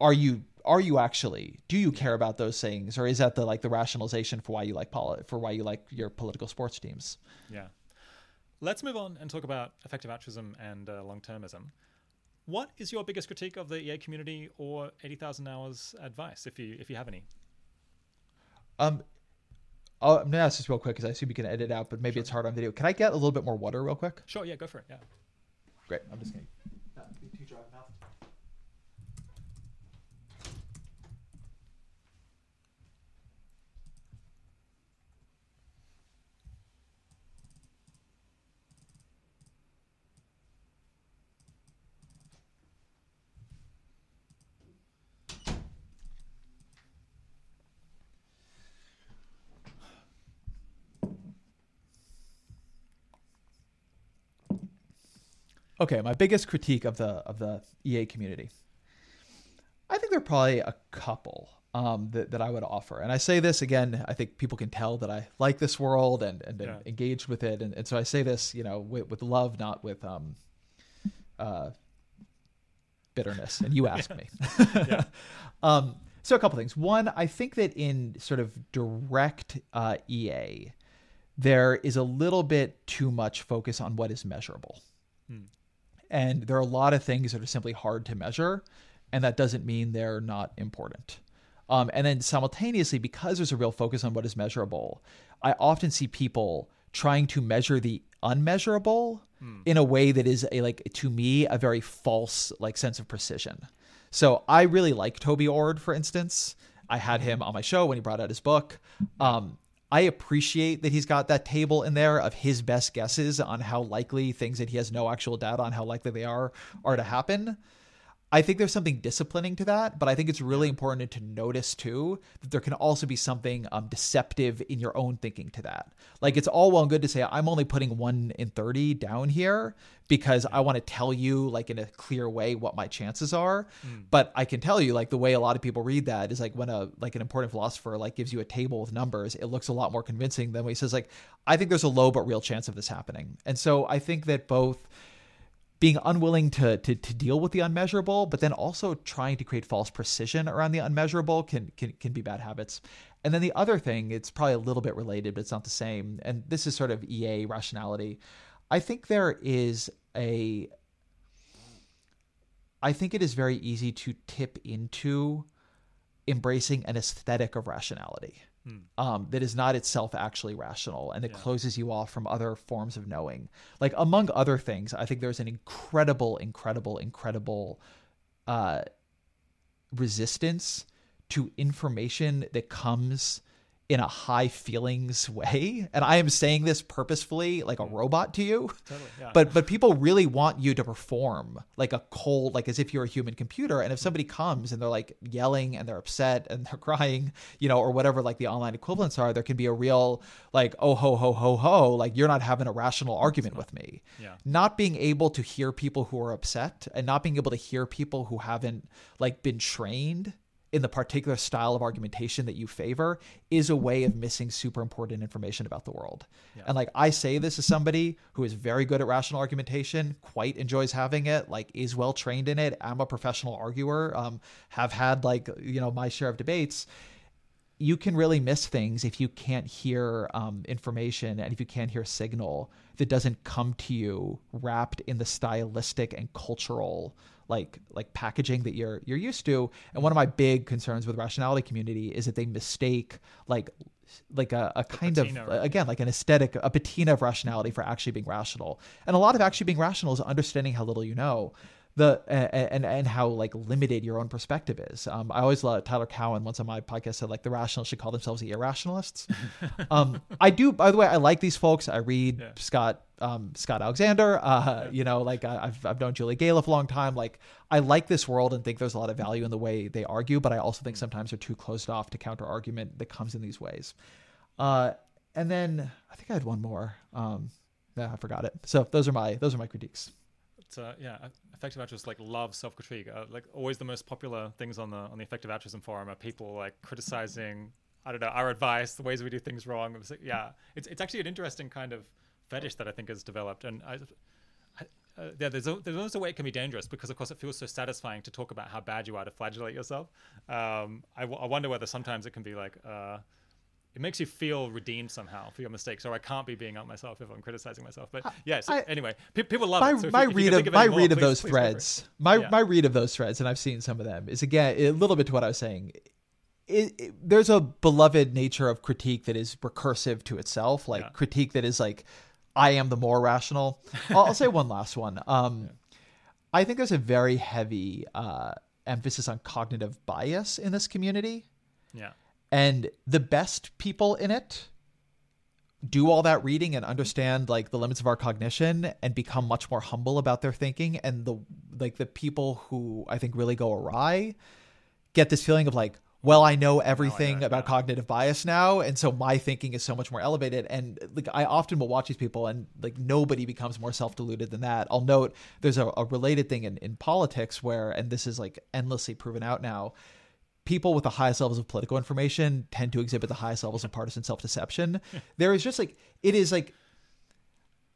are you are you actually do you care about those things or is that the like the rationalization for why you like poli- for why you like your political sports teams yeah Let's move on and talk about effective altruism and uh, long termism. What is your biggest critique of the EA community or 80,000 hours advice, if you if you have any? Um, i am gonna ask this real quick because I assume you can edit out, but maybe sure. it's hard on video. Can I get a little bit more water real quick? Sure. Yeah, go for it. Yeah. Great. I'm just gonna. Okay, my biggest critique of the of the EA community. I think there are probably a couple um, that, that I would offer. And I say this again, I think people can tell that I like this world and, and yeah. engaged with it. And, and so I say this, you know, with, with love, not with um, uh, bitterness. And you asked me. um, so a couple things. One, I think that in sort of direct uh, EA, there is a little bit too much focus on what is measurable. Hmm. And there are a lot of things that are simply hard to measure, and that doesn't mean they're not important. Um, and then simultaneously, because there's a real focus on what is measurable, I often see people trying to measure the unmeasurable hmm. in a way that is a like to me a very false like sense of precision. So I really like Toby Ord, for instance. I had him on my show when he brought out his book. Um, I appreciate that he's got that table in there of his best guesses on how likely things that he has no actual data on how likely they are are to happen. I think there's something disciplining to that, but I think it's really important to notice too that there can also be something um, deceptive in your own thinking to that. Like it's all well and good to say I'm only putting one in thirty down here because I want to tell you like in a clear way what my chances are. Mm. But I can tell you like the way a lot of people read that is like when a like an important philosopher like gives you a table with numbers, it looks a lot more convincing than when he says like I think there's a low but real chance of this happening. And so I think that both being unwilling to, to to deal with the unmeasurable, but then also trying to create false precision around the unmeasurable can can can be bad habits. And then the other thing, it's probably a little bit related, but it's not the same. And this is sort of EA rationality. I think there is a I think it is very easy to tip into embracing an aesthetic of rationality hmm. um, that is not itself actually rational and it yeah. closes you off from other forms of knowing. Like, among other things, I think there's an incredible, incredible, incredible uh, resistance to information that comes in a high feelings way. And i am saying this purposefully like a mm. robot to you. Totally, yeah. but but people really want you to perform like a cold like as if you're a human computer. And if mm. somebody comes and they're like yelling and they're upset and they're crying you know or whatever like the online equivalents are there can be a real like oh ho ho ho ho like you're not having a rational argument with me. Yeah. not being able to hear people who are upset and not being able to hear people who haven't like been trained in the particular style of argumentation that you favor is a way of missing super important information about the world. Yeah. And like I say this as somebody who is very good at rational argumentation, quite enjoys having it, like is well trained in it. I'm a professional arguer, um, have had like, you know, my share of debates. You can really miss things if you can't hear um, information and if you can't hear signal that doesn't come to you wrapped in the stylistic and cultural like like packaging that you're you're used to. And one of my big concerns with rationality community is that they mistake like like a, a kind patina, of right? again like an aesthetic a patina of rationality for actually being rational and a lot of actually being rational is understanding how little you know the and and how like limited your own perspective is. Um, I always love Tyler Cowen once on my podcast said like the rationalists should call themselves the irrationalists. um, I do, by the way, I like these folks. I read yeah. Scott um, Scott Alexander. Uh, yeah. You know, like I, have I've known Julia Galef a long time. Like I like this world and think there's a lot of value in the way they argue, but I also think sometimes they're too closed off to counter argument that comes in these ways. Uh, and then I think I had one more. Um, Yeah, I forgot it. So those are my those are my critiques. Uh, yeah, effective altruists like love self critique. Uh, like always, the most popular things on the on the effective altruism forum are people like criticizing. I don't know our advice, the ways we do things wrong. It's like, yeah, it's it's actually an interesting kind of fetish that I think has developed, and I, uh, yeah, there's, a, there's also a way it can be dangerous because, of course, it feels so satisfying to talk about how bad you are to flagellate yourself. Um, I, w- I wonder whether sometimes it can be like, uh, it makes you feel redeemed somehow for your mistakes, or I can't be being up myself if I'm criticizing myself. But yes, yeah, so anyway, pe- people love my, it. So my you, read of, my more, read please, of those please threads, my yeah. my read of those threads, and I've seen some of them, is again a little bit to what I was saying. It, it, there's a beloved nature of critique that is recursive to itself, like Yeah. critique that is like, I am the more rational. I'll, I'll say one last one. Um, I think there's a very heavy uh, emphasis on cognitive bias in this community. Yeah. And the best people in it do all that reading and understand like the limits of our cognition and become much more humble about their thinking. And the like the people who i think really go awry get this feeling of like well i know everything about yeah. cognitive bias now. And so my thinking is so much more elevated. And like i often will watch these people and like nobody becomes more self-deluded than that. I'll note there's a, a related thing in, in politics where and this is like endlessly proven out now people with the highest levels of political information tend to exhibit the highest levels of partisan self-deception. there is just like it is like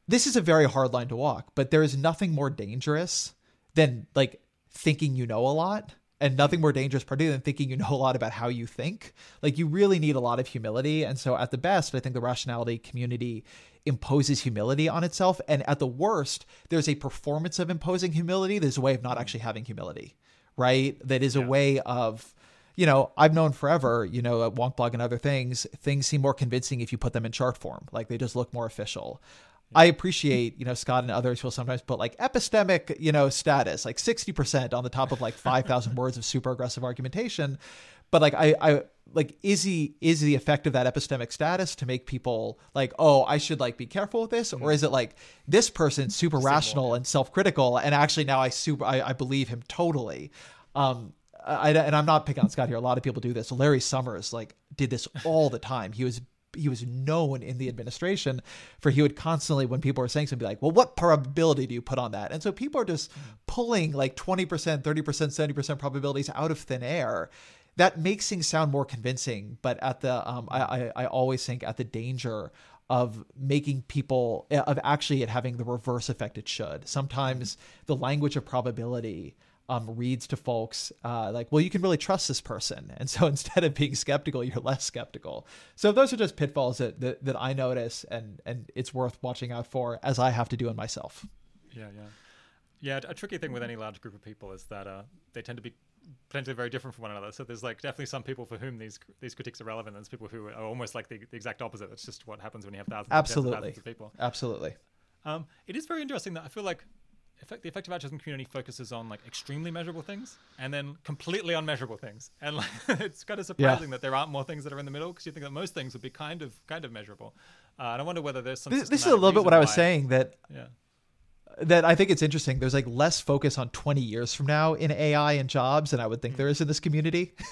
this is a very hard line to walk, but there is nothing more dangerous than like thinking you know a lot and nothing more dangerous particularly than thinking you know a lot about how you think. Like you really need a lot of humility and so at the best I think the rationality community imposes humility on itself and at the worst there's a performance of imposing humility there's a way of not actually having humility right that is a Yeah. way of you know, I've known forever, you know, at Wonkblog and other things, things seem more convincing if you put them in chart form. Like they just look more official. I appreciate, you know, Scott and others will sometimes put like epistemic, you know, status, like 60% on the top of like 5,000 words of super aggressive argumentation. But like, I, I, like, is he, is the effect of that epistemic status to make people like, oh, I should like be careful with this? Or is it like this person's super rational and self critical and actually now I super, I, I believe him totally? Um, I, and I'm not picking on Scott here. A lot of people do this. Larry Summers like did this all the time. He was he was known in the administration for he would constantly when people were saying something be like, well, what probability do you put on that? And so people are just pulling like 20%, 30%, 70% probabilities out of thin air. That makes things sound more convincing, but at the um, I, I I always think at the danger of making people of actually it having the reverse effect it should. Sometimes the language of probability um, reads to folks uh, like, well, you can really trust this person. And so instead of being skeptical, you're less skeptical. So those are just pitfalls that, that, that I notice and, and it's worth watching out for as I have to do in myself. Yeah, yeah. Yeah, a tricky thing with any large group of people is that uh, they tend to be potentially very different from one another. So there's like definitely some people for whom these these critiques are relevant, and there's people who are almost like the, the exact opposite. That's just what happens when you have thousands, and of Absolutely. thousands of people. Absolutely. Um, it is very interesting that I feel like effect, the effective altruism community focuses on like extremely measurable things and then completely unmeasurable things, and like it's kind of surprising that there aren't more things that are in the middle because you think that most things would be kind of kind of measurable. Uh, and I wonder whether there's some. This, this is a little bit what I was saying that Yeah. that I think it's interesting. There's like less focus on 20 years from now in AI and jobs than I would think there is in this community.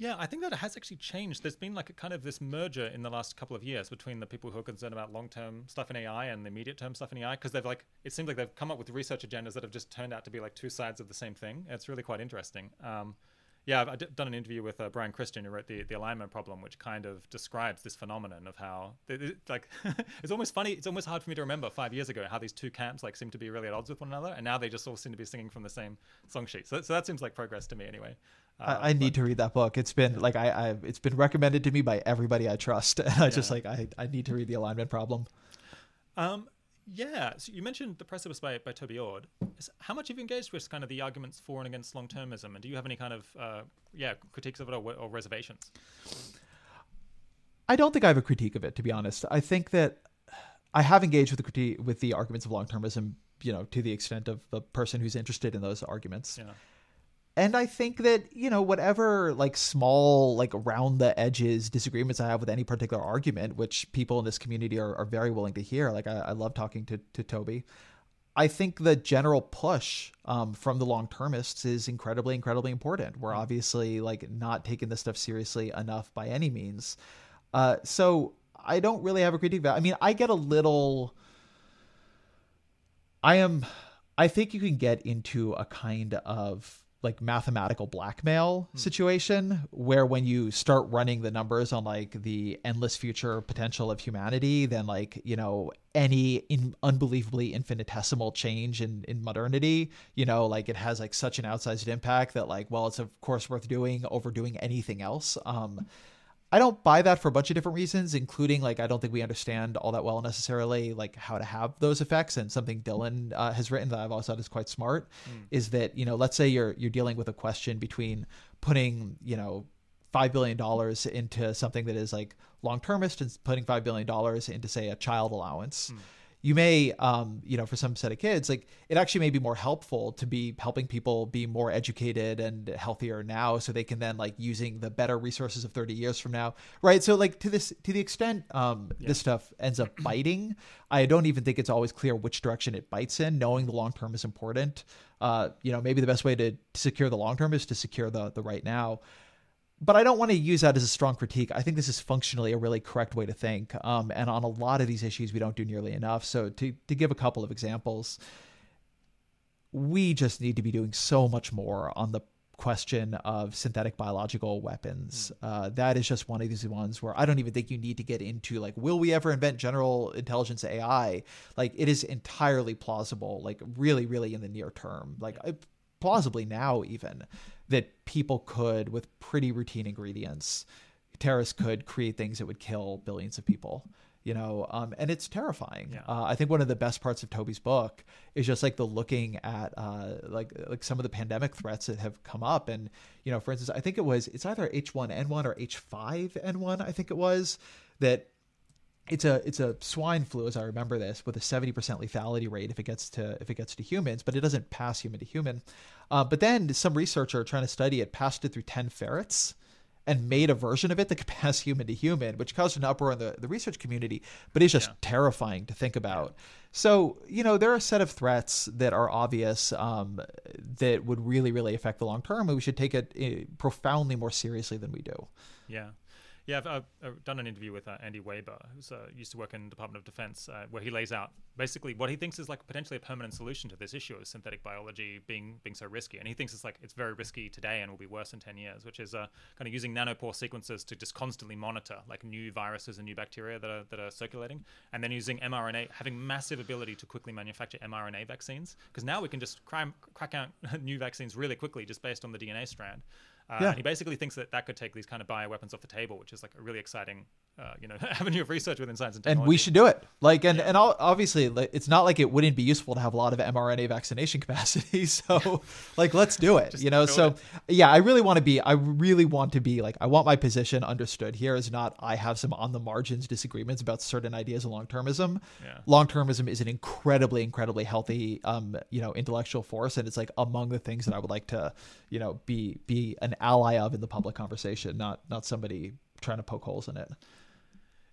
Yeah, I think that it has actually changed. There's been like a kind of this merger in the last couple of years between the people who are concerned about long-term stuff in AI and the immediate-term stuff in AI, because they've like it seems like they've come up with research agendas that have just turned out to be like two sides of the same thing. It's really quite interesting. Um, yeah, I've, I've done an interview with uh, Brian Christian, who wrote the the alignment problem, which kind of describes this phenomenon of how like it's almost funny. It's almost hard for me to remember five years ago how these two camps like seem to be really at odds with one another, and now they just all seem to be singing from the same song sheet. So, so that seems like progress to me, anyway. Uh, I, I need to read that book. It's been like I, I it's been recommended to me by everybody I trust, and I just like I, I need to read the alignment problem. Um, yeah, so you mentioned the precipice by, by Toby Ord. How much have you engaged with kind of the arguments for and against long termism, and do you have any kind of uh, yeah critiques of it or, or reservations? I don't think I have a critique of it, to be honest. I think that I have engaged with the critique with the arguments of long termism, you know, to the extent of the person who's interested in those arguments. Yeah, And I think that, you know, whatever like small, like around the edges disagreements I have with any particular argument, which people in this community are, are very willing to hear. Like I, I love talking to, to Toby. I think the general push um, from the long termists is incredibly, incredibly important. We're obviously like not taking this stuff seriously enough by any means. Uh, so I don't really have a critique about. I mean, I get a little. I am. I think you can get into a kind of like mathematical blackmail hmm. situation where when you start running the numbers on like the endless future potential of humanity then like you know any in unbelievably infinitesimal change in in modernity you know like it has like such an outsized impact that like well it's of course worth doing over doing anything else um I don't buy that for a bunch of different reasons, including like I don't think we understand all that well necessarily like how to have those effects. And something Dylan uh, has written that I've also thought is quite smart mm. is that you know let's say you're you're dealing with a question between putting you know five billion dollars into something that is like long termist and putting five billion dollars into say a child allowance. Mm you may um, you know for some set of kids like it actually may be more helpful to be helping people be more educated and healthier now so they can then like using the better resources of 30 years from now right? So like to this to the extent um, yeah. this stuff ends up biting i don't even think it's always clear which direction it bites in. Knowing the long term is important. Uh, you know maybe the best way to, to secure the long term is to secure the the right now but I don't want to use that as a strong critique. I think this is functionally a really correct way to think. Um, and on a lot of these issues, we don't do nearly enough. So, to, to give a couple of examples, we just need to be doing so much more on the question of synthetic biological weapons. Hmm. Uh, that is just one of these ones where I don't even think you need to get into like, will we ever invent general intelligence AI? Like, it is entirely plausible, like, really, really in the near term, like, plausibly now, even that people could, with pretty routine ingredients, terrorists could create things that would kill billions of people you know um, and it's terrifying yeah. uh, i think one of the best parts of toby's book is just like the looking at uh, like like some of the pandemic threats that have come up and you know for instance i think it was it's either h1n1 or h5n1 i think it was that it's a it's a swine flu as i remember this with a 70% lethality rate if it gets to if it gets to humans but it doesn't pass human to human uh, but then some researcher trying to study it passed it through 10 ferrets and made a version of it that could pass human to human, which caused an uproar in the, the research community, but it's just yeah. terrifying to think about. So, you know, there are a set of threats that are obvious um, that would really, really affect the long term, and we should take it uh, profoundly more seriously than we do. Yeah. Yeah, I've, I've, done an interview with uh, Andy Weber, who uh, used to work in the Department of Defense, uh, where he lays out basically what he thinks is like potentially a permanent solution to this issue of synthetic biology being being so risky. And he thinks it's like it's very risky today and will be worse in ten years, which is uh, kind of using nanopore sequences to just constantly monitor like new viruses and new bacteria that are that are circulating, and then using mRNA, having massive ability to quickly manufacture mRNA vaccines, because now we can just cram, crack out new vaccines really quickly just based on the DNA strand. Uh, yeah. And he basically thinks that that could take these kind of bioweapons off the table, which is like a really exciting, uh, you know, avenue of research within science and technology. And we should do it. Like, and yeah. and obviously, it's not like it wouldn't be useful to have a lot of mRNA vaccination capacity. So, like, let's do it. you know, so it. yeah, I really want to be. I really want to be like. I want my position understood. Here is not. I have some on the margins disagreements about certain ideas of long termism. Yeah. Long termism is an incredibly, incredibly healthy, um, you know, intellectual force, and it's like among the things that I would like to, you know, be be an ally of in the public conversation, not not somebody trying to poke holes in it.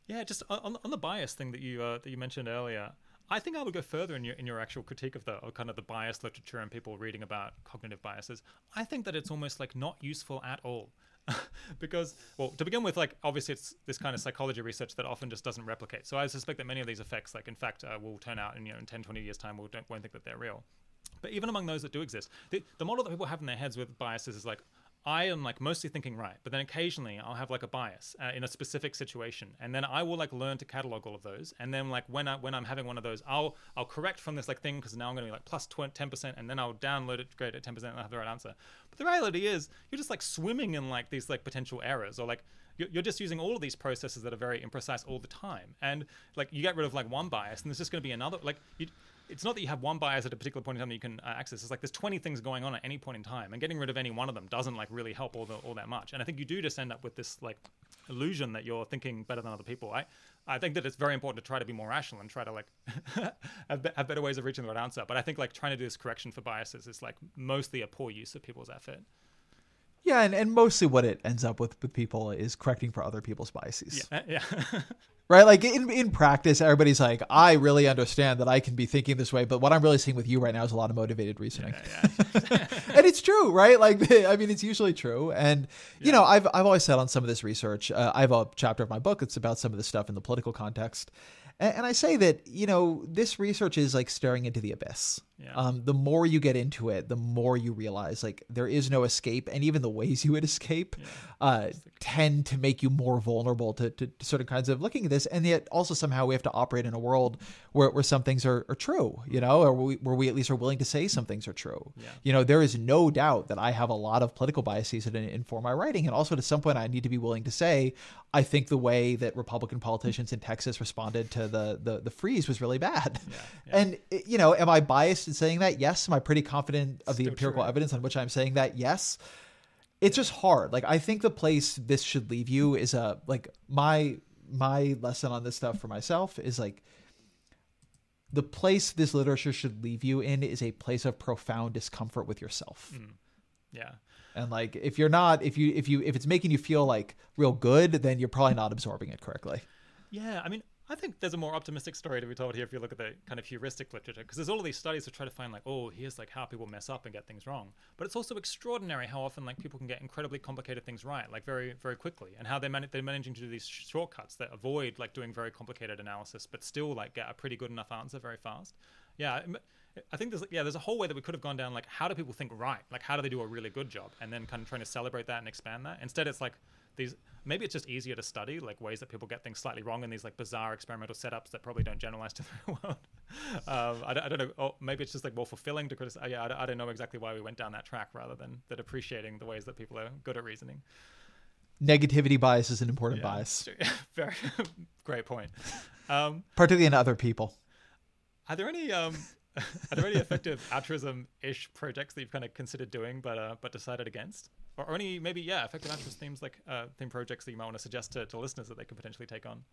Yeah, just on, on the bias thing that you uh, that you mentioned earlier, I think I would go further in your in your actual critique of the kind of the bias literature and people reading about cognitive biases. I think that it's almost like not useful at all. because well to begin with like obviously it's this kind of psychology research that often just doesn't replicate so i suspect that many of these effects like in fact uh, will turn out in you know in 10 20 years time we we'll won't think that they're real but even among those that do exist the, the model that people have in their heads with biases is like I am like mostly thinking right, but then occasionally I'll have like a bias uh, in a specific situation, and then I will like learn to catalog all of those, and then like when I when I'm having one of those, I'll I'll correct from this like thing because now I'm gonna be like plus ten percent, and then I'll download it, grade it ten percent, and I have the right answer. But the reality is, you're just like swimming in like these like potential errors, or like you're just using all of these processes that are very imprecise all the time, and like you get rid of like one bias, and there's just gonna be another like you it's not that you have one bias at a particular point in time that you can uh, access. It's like there's 20 things going on at any point in time, and getting rid of any one of them doesn't like really help all the, all that much. And I think you do just end up with this like illusion that you're thinking better than other people. I I think that it's very important to try to be more rational and try to like have, be- have better ways of reaching the right answer. But I think like trying to do this correction for biases is like mostly a poor use of people's effort. Yeah, and, and mostly what it ends up with with people is correcting for other people's biases. Yeah, yeah. right? Like in, in practice, everybody's like, I really understand that I can be thinking this way, but what I'm really seeing with you right now is a lot of motivated reasoning. Yeah, yeah. and it's true, right? Like, I mean, it's usually true. And, you know, I've, I've always said on some of this research, uh, I have a chapter of my book that's about some of this stuff in the political context. And, and I say that, you know, this research is like staring into the abyss. Yeah. Um, the more you get into it, the more you realize like there is no escape, and even the ways you would escape uh, tend to make you more vulnerable to, to, to certain kinds of looking at this. And yet, also somehow we have to operate in a world where, where some things are, are true, you know, or we, where we at least are willing to say some things are true. Yeah. You know, there is no doubt that I have a lot of political biases that inform my writing, and also to some point, I need to be willing to say, I think the way that Republican politicians in Texas responded to the the, the freeze was really bad. yeah. And you know, am I biased in saying that? Yes. Am I pretty confident of the empirical true. evidence on which I'm saying that? Yes. It's just hard. Like I think the place this should leave you is a like my my lesson on this stuff for myself is like the place this literature should leave you in is a place of profound discomfort with yourself. Mm. yeah. And like if you're not if you if you if it's making you feel like real good, then you're probably not absorbing it correctly. Yeah, I mean, I think there's a more optimistic story to be told here if you look at the kind of heuristic literature, because there's all of these studies that try to find like, oh, here's like how people mess up and get things wrong. But it's also extraordinary how often like people can get incredibly complicated things right, like very very quickly, and how they man- they're managing to do these shortcuts that avoid like doing very complicated analysis, but still like get a pretty good enough answer very fast. Yeah. I think there's yeah there's a whole way that we could have gone down like how do people think right like how do they do a really good job and then kind of trying to celebrate that and expand that instead it's like these maybe it's just easier to study like ways that people get things slightly wrong in these like bizarre experimental setups that probably don't generalize to the real world. Um, I, don't, I don't know maybe it's just like more fulfilling to criticize yeah I don't, I don't know exactly why we went down that track rather than than appreciating the ways that people are good at reasoning. Negativity bias is an important Yeah. bias, very great point. Um, particularly in other people. Are there any um, are there any effective altruism-ish projects that you've kind of considered doing but uh, but decided against, or, or any maybe yeah effective altruist themes like uh, theme projects that you might want to suggest to, to listeners that they could potentially take on?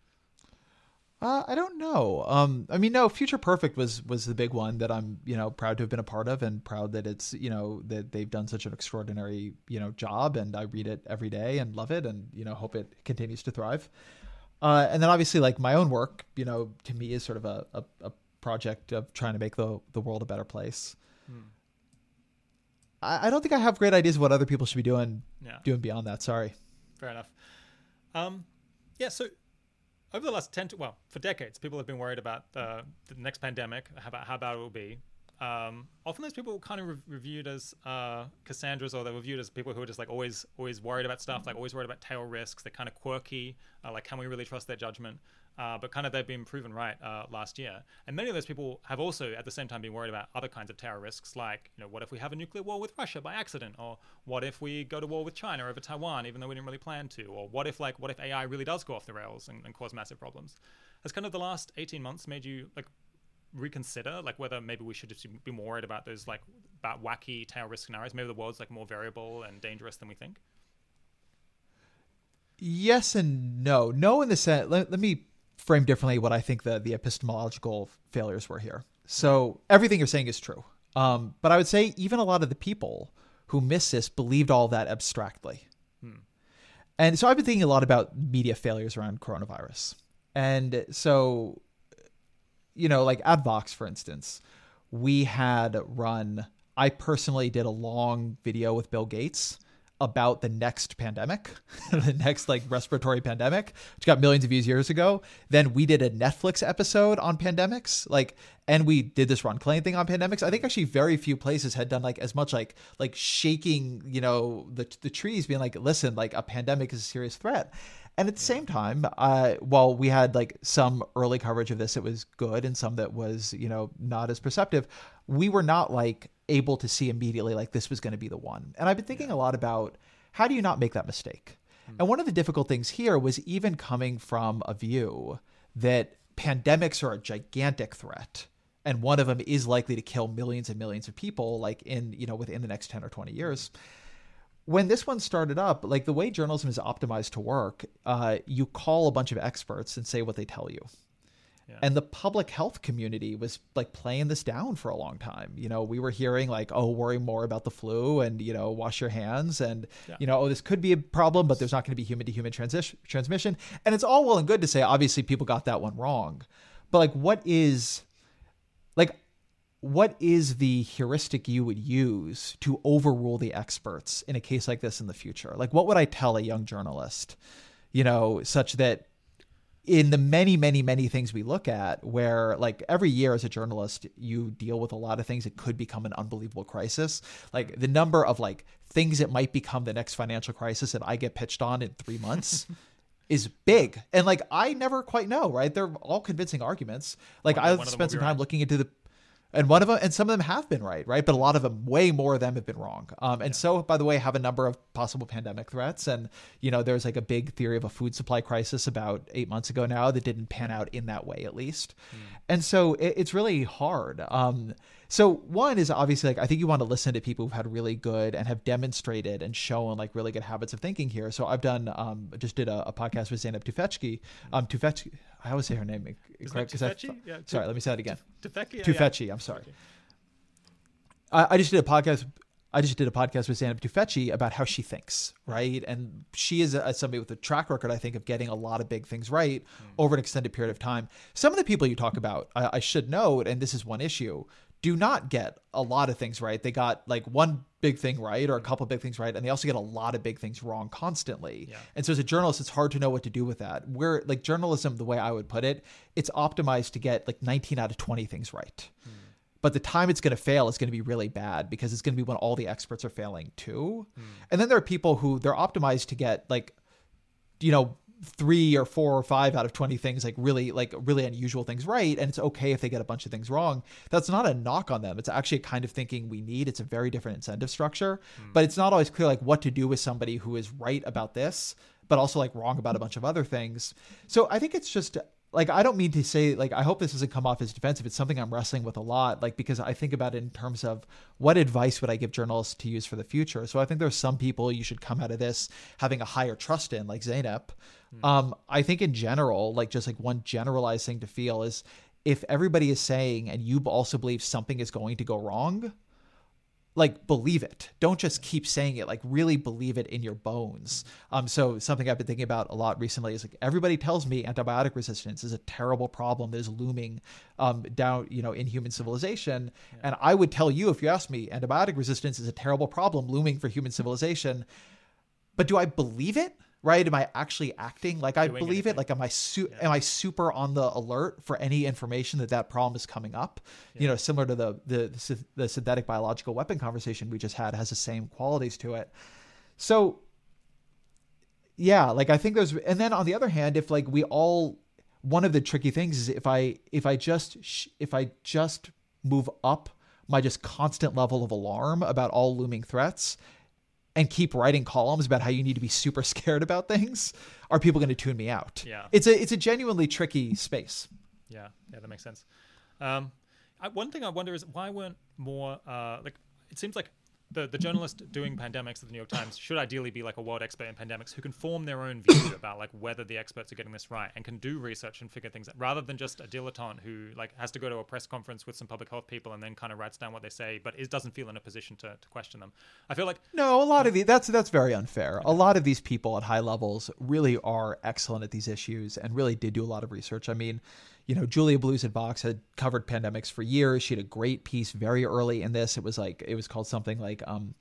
Uh, I don't know. Um, I mean, no, Future Perfect was was the big one that I'm, you know, proud to have been a part of, and proud that it's, you know, that they've done such an extraordinary, you know, job, and I read it every day and love it, and you know, hope it continues to thrive. Uh, and then obviously, like my own work, you know, to me is sort of a, a, a project of trying to make the the world a better place. I, I don't think I have great ideas of what other people should be doing Yeah, doing beyond that. Sorry. fair enough. Um, yeah, so over the last ten to well for decades, people have been worried about uh, the next pandemic, how about how bad it will be. Um, often those people were kind of re- reviewed as uh, Cassandras, or they were viewed as people who are just like always, always worried about stuff, like always worried about tail risks. They're kind of quirky. Uh, like, can we really trust their judgment? Uh, but kind of they've been proven right uh, last year. And many of those people have also, at the same time, been worried about other kinds of terror risks, like, you know, what if we have a nuclear war with Russia by accident, or what if we go to war with China over Taiwan, even though we didn't really plan to, or what if, like, what if AI really does go off the rails and, and cause massive problems? Has kind of the last 18 months made you like reconsider like whether maybe we should just be more worried about those like about wacky tail risk scenarios maybe the world's like more variable and dangerous than we think Yes and no. No, in the sense. Let, let me frame differently what I think the the epistemological failures were here. So everything you're saying is true, um, but I would say even a lot of the people who missed this believed all that abstractly. And so I've been thinking a lot about media failures around coronavirus. And so, you know, like at Vox, for instance, we had run, I personally did a long video with Bill Gates about the next pandemic, the next like respiratory pandemic, which got millions of views years ago. Then we did a Netflix episode on pandemics, like, and we did this Ron Clay thing on pandemics. I think actually very few places had done like as much like like shaking, you know, the the trees, being like, listen, like a pandemic is a serious threat. And at the same time, uh, while we had like some early coverage of this, it was good, and some that was, you know, not as perceptive. We were not like able to see immediately like this was going to be the one. And I've been thinking a lot about how do you not make that mistake. And one of the difficult things here was even coming from a view that pandemics are a gigantic threat and one of them is likely to kill millions and millions of people like in you know within the next 10 or 20 years. When this one started up like the way journalism is optimized to work uh, you call a bunch of experts and say what they tell you Yeah. And the public health community was like playing this down for a long time. You know, we were hearing like, oh, worry more about the flu and, you know, wash your hands and, Yeah. you know, oh, this could be a problem, but there's not going to be human to human transition transmission. And it's all well and good to say, obviously, people got that one wrong. But like, what is, like, what is the heuristic you would use to overrule the experts in a case like this in the future? Like, what would I tell a young journalist, you know, such that in the many, many, many things we look at, where like every year as a journalist, you deal with a lot of things that could become an unbelievable crisis. Like the number of like things that might become the next financial crisis that I get pitched on in three months. Is big and like I never quite know, right? They're all convincing arguments. Like One I've one spent some time right. looking into the and one of them and some of them have been right right? But a lot of them way more of them have been wrong. Um, and so by the way have a number of possible pandemic threats. And you know there's like a big theory of a food supply crisis about eight months ago now that didn't pan out in that way at least. And so it, it's really hard. Um, so one is obviously like i think you want to listen to people who've had really good and have demonstrated and shown like really good habits of thinking here so i've done um, just did a, a podcast with Zeynep tufekci um, tufekci i always say her name correct that 'cause I- Yeah, sorry let me say that again Tufekci? Yeah, yeah. I'm sorry. I, I just did a podcast. I just did a podcast with Zeynep Tufekci about how she thinks, right? And she is a, somebody with a track record, I think, of getting a lot of big things right over an extended period of time. Some of the people you talk about, I, I should note, and this is one issue, do not get a lot of things right. They got like one big thing right or a couple big things right, and they also get a lot of big things wrong constantly. Yeah. And so as a journalist, it's hard to know what to do with that. Where like journalism, the way I would put it, it's optimized to get like 19 out of 20 things right. Hmm. But the time it's going to fail is going to be really bad because it's going to be when all the experts are failing too. Hmm. And then there are people who they're optimized to get like, you know, three or four or five out of 20 things, like really, like really unusual things right. And it's okay if they get a bunch of things wrong. That's not a knock on them. It's actually a kind of thinking we need. It's a very different incentive structure, hmm. but it's not always clear like what to do with somebody who is right about this, but also like wrong about a bunch of other things. So I think it's just like I don't mean to say like I hope this doesn't come off as defensive. It's something I'm wrestling with a lot, like because I think about it in terms of what advice would I give journalists to use for the future. So I think there's some people you should come out of this having a higher trust in, like Zeynep. Um, I think in general, like just like one generalized thing to feel is if everybody is saying and you also believe something is going to go wrong, like believe it. Don't just keep saying it. Like really believe it in your bones. Um so something i've been thinking about a lot recently is like everybody tells me antibiotic resistance is a terrible problem that is looming um down you know in human civilization. And i would tell you if you asked me antibiotic resistance is a terrible problem looming for human civilization. But do i believe it right? Am i actually acting? Like i Doing believe anything. it. Like am i su- am i super on the alert for any information that that problem is coming up? You know similar to the, the the the synthetic biological weapon conversation we just had has the same qualities to it. So yeah like i think there's and then on the other hand if like we all one of the tricky things is if i if i just sh- if i just move up my just constant level of alarm about all looming threats and keep writing columns about how you need to be super scared about things are people going to tune me out Yeah. it's a it's a genuinely tricky space Yeah, yeah, that makes sense. Um, I, one thing I wonder is why weren't more uh, like it seems like the the journalist doing pandemics at the New York Times should ideally be like a world expert in pandemics who can form their own view about like whether the experts are getting this right and can do research and figure things out rather than just a dilettante who like has to go to a press conference with some public health people and then kind of writes down what they say but is doesn't feel in a position to, to question them. I feel like No, a lot of the that's that's very unfair. A lot of these people at high levels really are excellent at these issues and really did do a lot of research. I mean, you know, Julia Belluz at Vox had covered pandemics for years. She had a great piece very early in this. It was like it was called something like um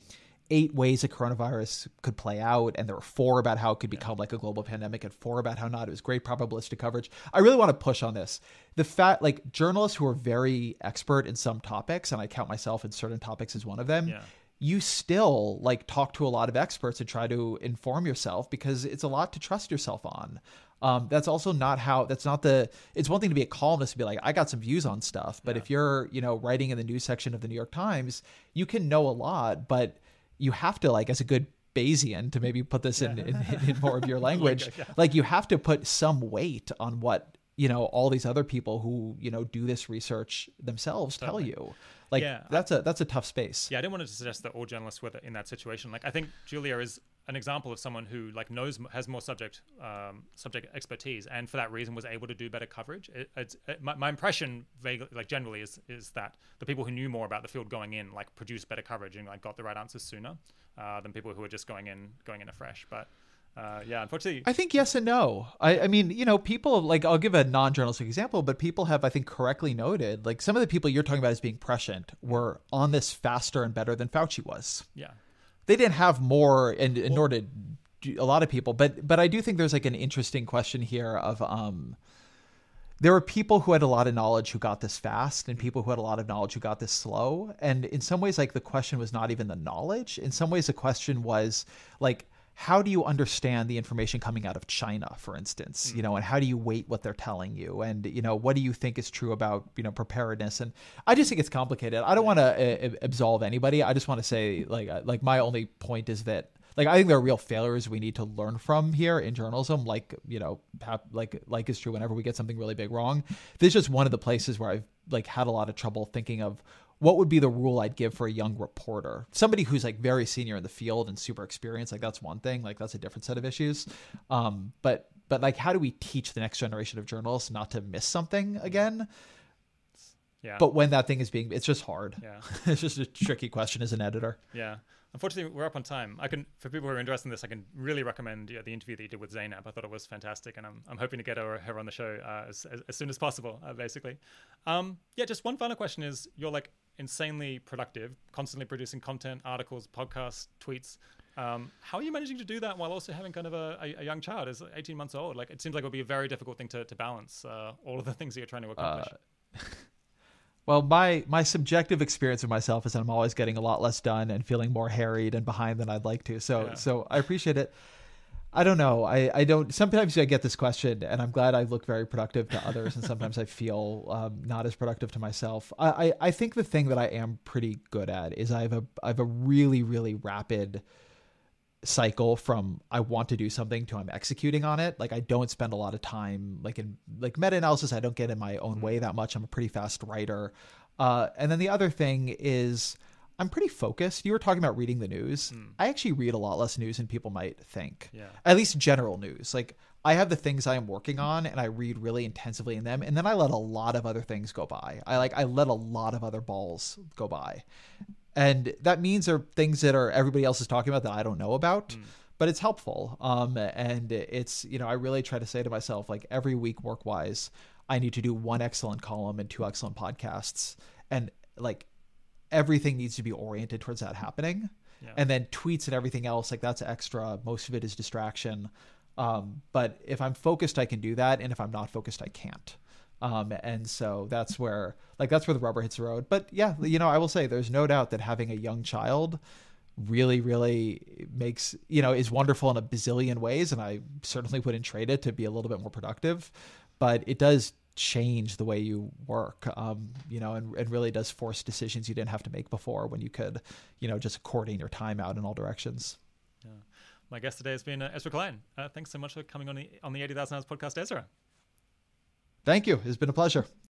eight ways a coronavirus could play out and there were four about how it could become like a global pandemic and four about how not it was great probabilistic coverage i really want to push on this the fact like journalists who are very expert in some topics and i count myself in certain topics as one of them Yeah. You still like talk to a lot of experts and try to inform yourself because it's a lot to trust yourself on. Um, that's also not how that's not the it's one thing to be a columnist and be like i got some views on stuff but if you're you know writing in the news section of the new york times you can know a lot but you have to like as a good bayesian to maybe put this in, in, in more of your language like you have to put some weight on what you know all these other people who you know do this research themselves tell you like Yeah. that's a that's a tough space Yeah, I didn't want to suggest that all journalists were in that situation. Like, I think Julia is an example of someone who like knows has more subject um, subject expertise, and for that reason was able to do better coverage. It, it's it, my, my impression, vaguely, like generally, is is that the people who knew more about the field going in like produced better coverage and like got the right answers sooner uh, than people who were just going in going in afresh. But uh, yeah, unfortunately, I think yes and no. I, I mean, you know, people like I'll give a non-journalistic example, but people have, I think, correctly noted like some of the people you're talking about as being prescient were on this faster and better than Fauci was. Yeah, they didn't have more, and, and nor did a lot of people. But but I do think there's like an interesting question here of um, there were people who had a lot of knowledge who got this fast, and people who had a lot of knowledge who got this slow. And in some ways, like the question was not even the knowledge. In some ways, the question was like how do you understand the information coming out of China, for instance, mm. you know, and how do you weight what they're telling you, and you know, what do you think is true about you know preparedness? And I just think it's complicated. I don't want to uh, absolve anybody. I just want to say, like, uh, like my only point is that. Like I think there are real failures we need to learn from here in journalism. Like you know, have, like like is true whenever we get something really big wrong. This is just one of the places where I've like had a lot of trouble thinking of what would be the rule I'd give for a young reporter? Somebody who's like very senior in the field and super experienced, like that's one thing, like that's a different set of issues. Um, but but like how do we teach the next generation of journalists not to miss something again? Yeah. But when that thing is being, it's just hard. Yeah. it's just a tricky question as an editor. Yeah. Unfortunately, we're up on time. I can, for people who are interested in this, I can really recommend yeah, the interview that you did with Zeynep. I thought it was fantastic, and I'm, I'm hoping to get her, her on the show uh, as, as, as, soon as possible, uh, basically. Um, yeah, just one final question is you're like insanely productive, constantly producing content, articles, podcasts, tweets. Um, how are you managing to do that while also having kind of a, a, a, young child is 18 months old? Like it seems like it would be a very difficult thing to, to balance uh, all of the things that you're trying to accomplish. Uh, well, my my subjective experience of myself is that I'm always getting a lot less done and feeling more harried and behind than I'd like to. So yeah. so I appreciate it. I don't know. I, I don't. Sometimes I get this question, and I'm glad I look very productive to others, and sometimes I feel um, not as productive to myself. I, I, I think the thing that I am pretty good at is I have a I have a really really rapid cycle from I want to do something to I'm executing on it. Like I don't spend a lot of time like in like meta analysis. I don't get in my own way that much. I'm a pretty fast writer. Uh, and then the other thing is I'm pretty focused. You were talking about reading the news. Mm. I actually read a lot less news than people might think. Yeah. At least general news. Like I have the things I am working on and I read really intensively in them and then I let a lot of other things go by. I like I let a lot of other balls go by. And that means there are things that are everybody else is talking about that I don't know about. Mm. But it's helpful. Um and it's, you know, I really try to say to myself like every week work wise, I need to do one excellent column and two excellent podcasts. And like everything needs to be oriented towards that happening. Yeah. And then tweets and everything else, like that's extra. Most of it is distraction. Um, but if I'm focused, I can do that. And if I'm not focused, I can't. Um, and so that's where, like, that's where the rubber hits the road. But yeah, you know, I will say there's no doubt that having a young child really, really makes, you know, is wonderful in a bazillion ways. And I certainly wouldn't trade it to be a little bit more productive. But it does change the way you work, um, you know, and, and really does force decisions you didn't have to make before when you could, you know, just coordinate your time out in all directions. Yeah. My guest today has been uh, Ezra Klein. Uh, thanks so much for coming on the on the 80,000 Hours podcast, Ezra. Thank you. It's been a pleasure.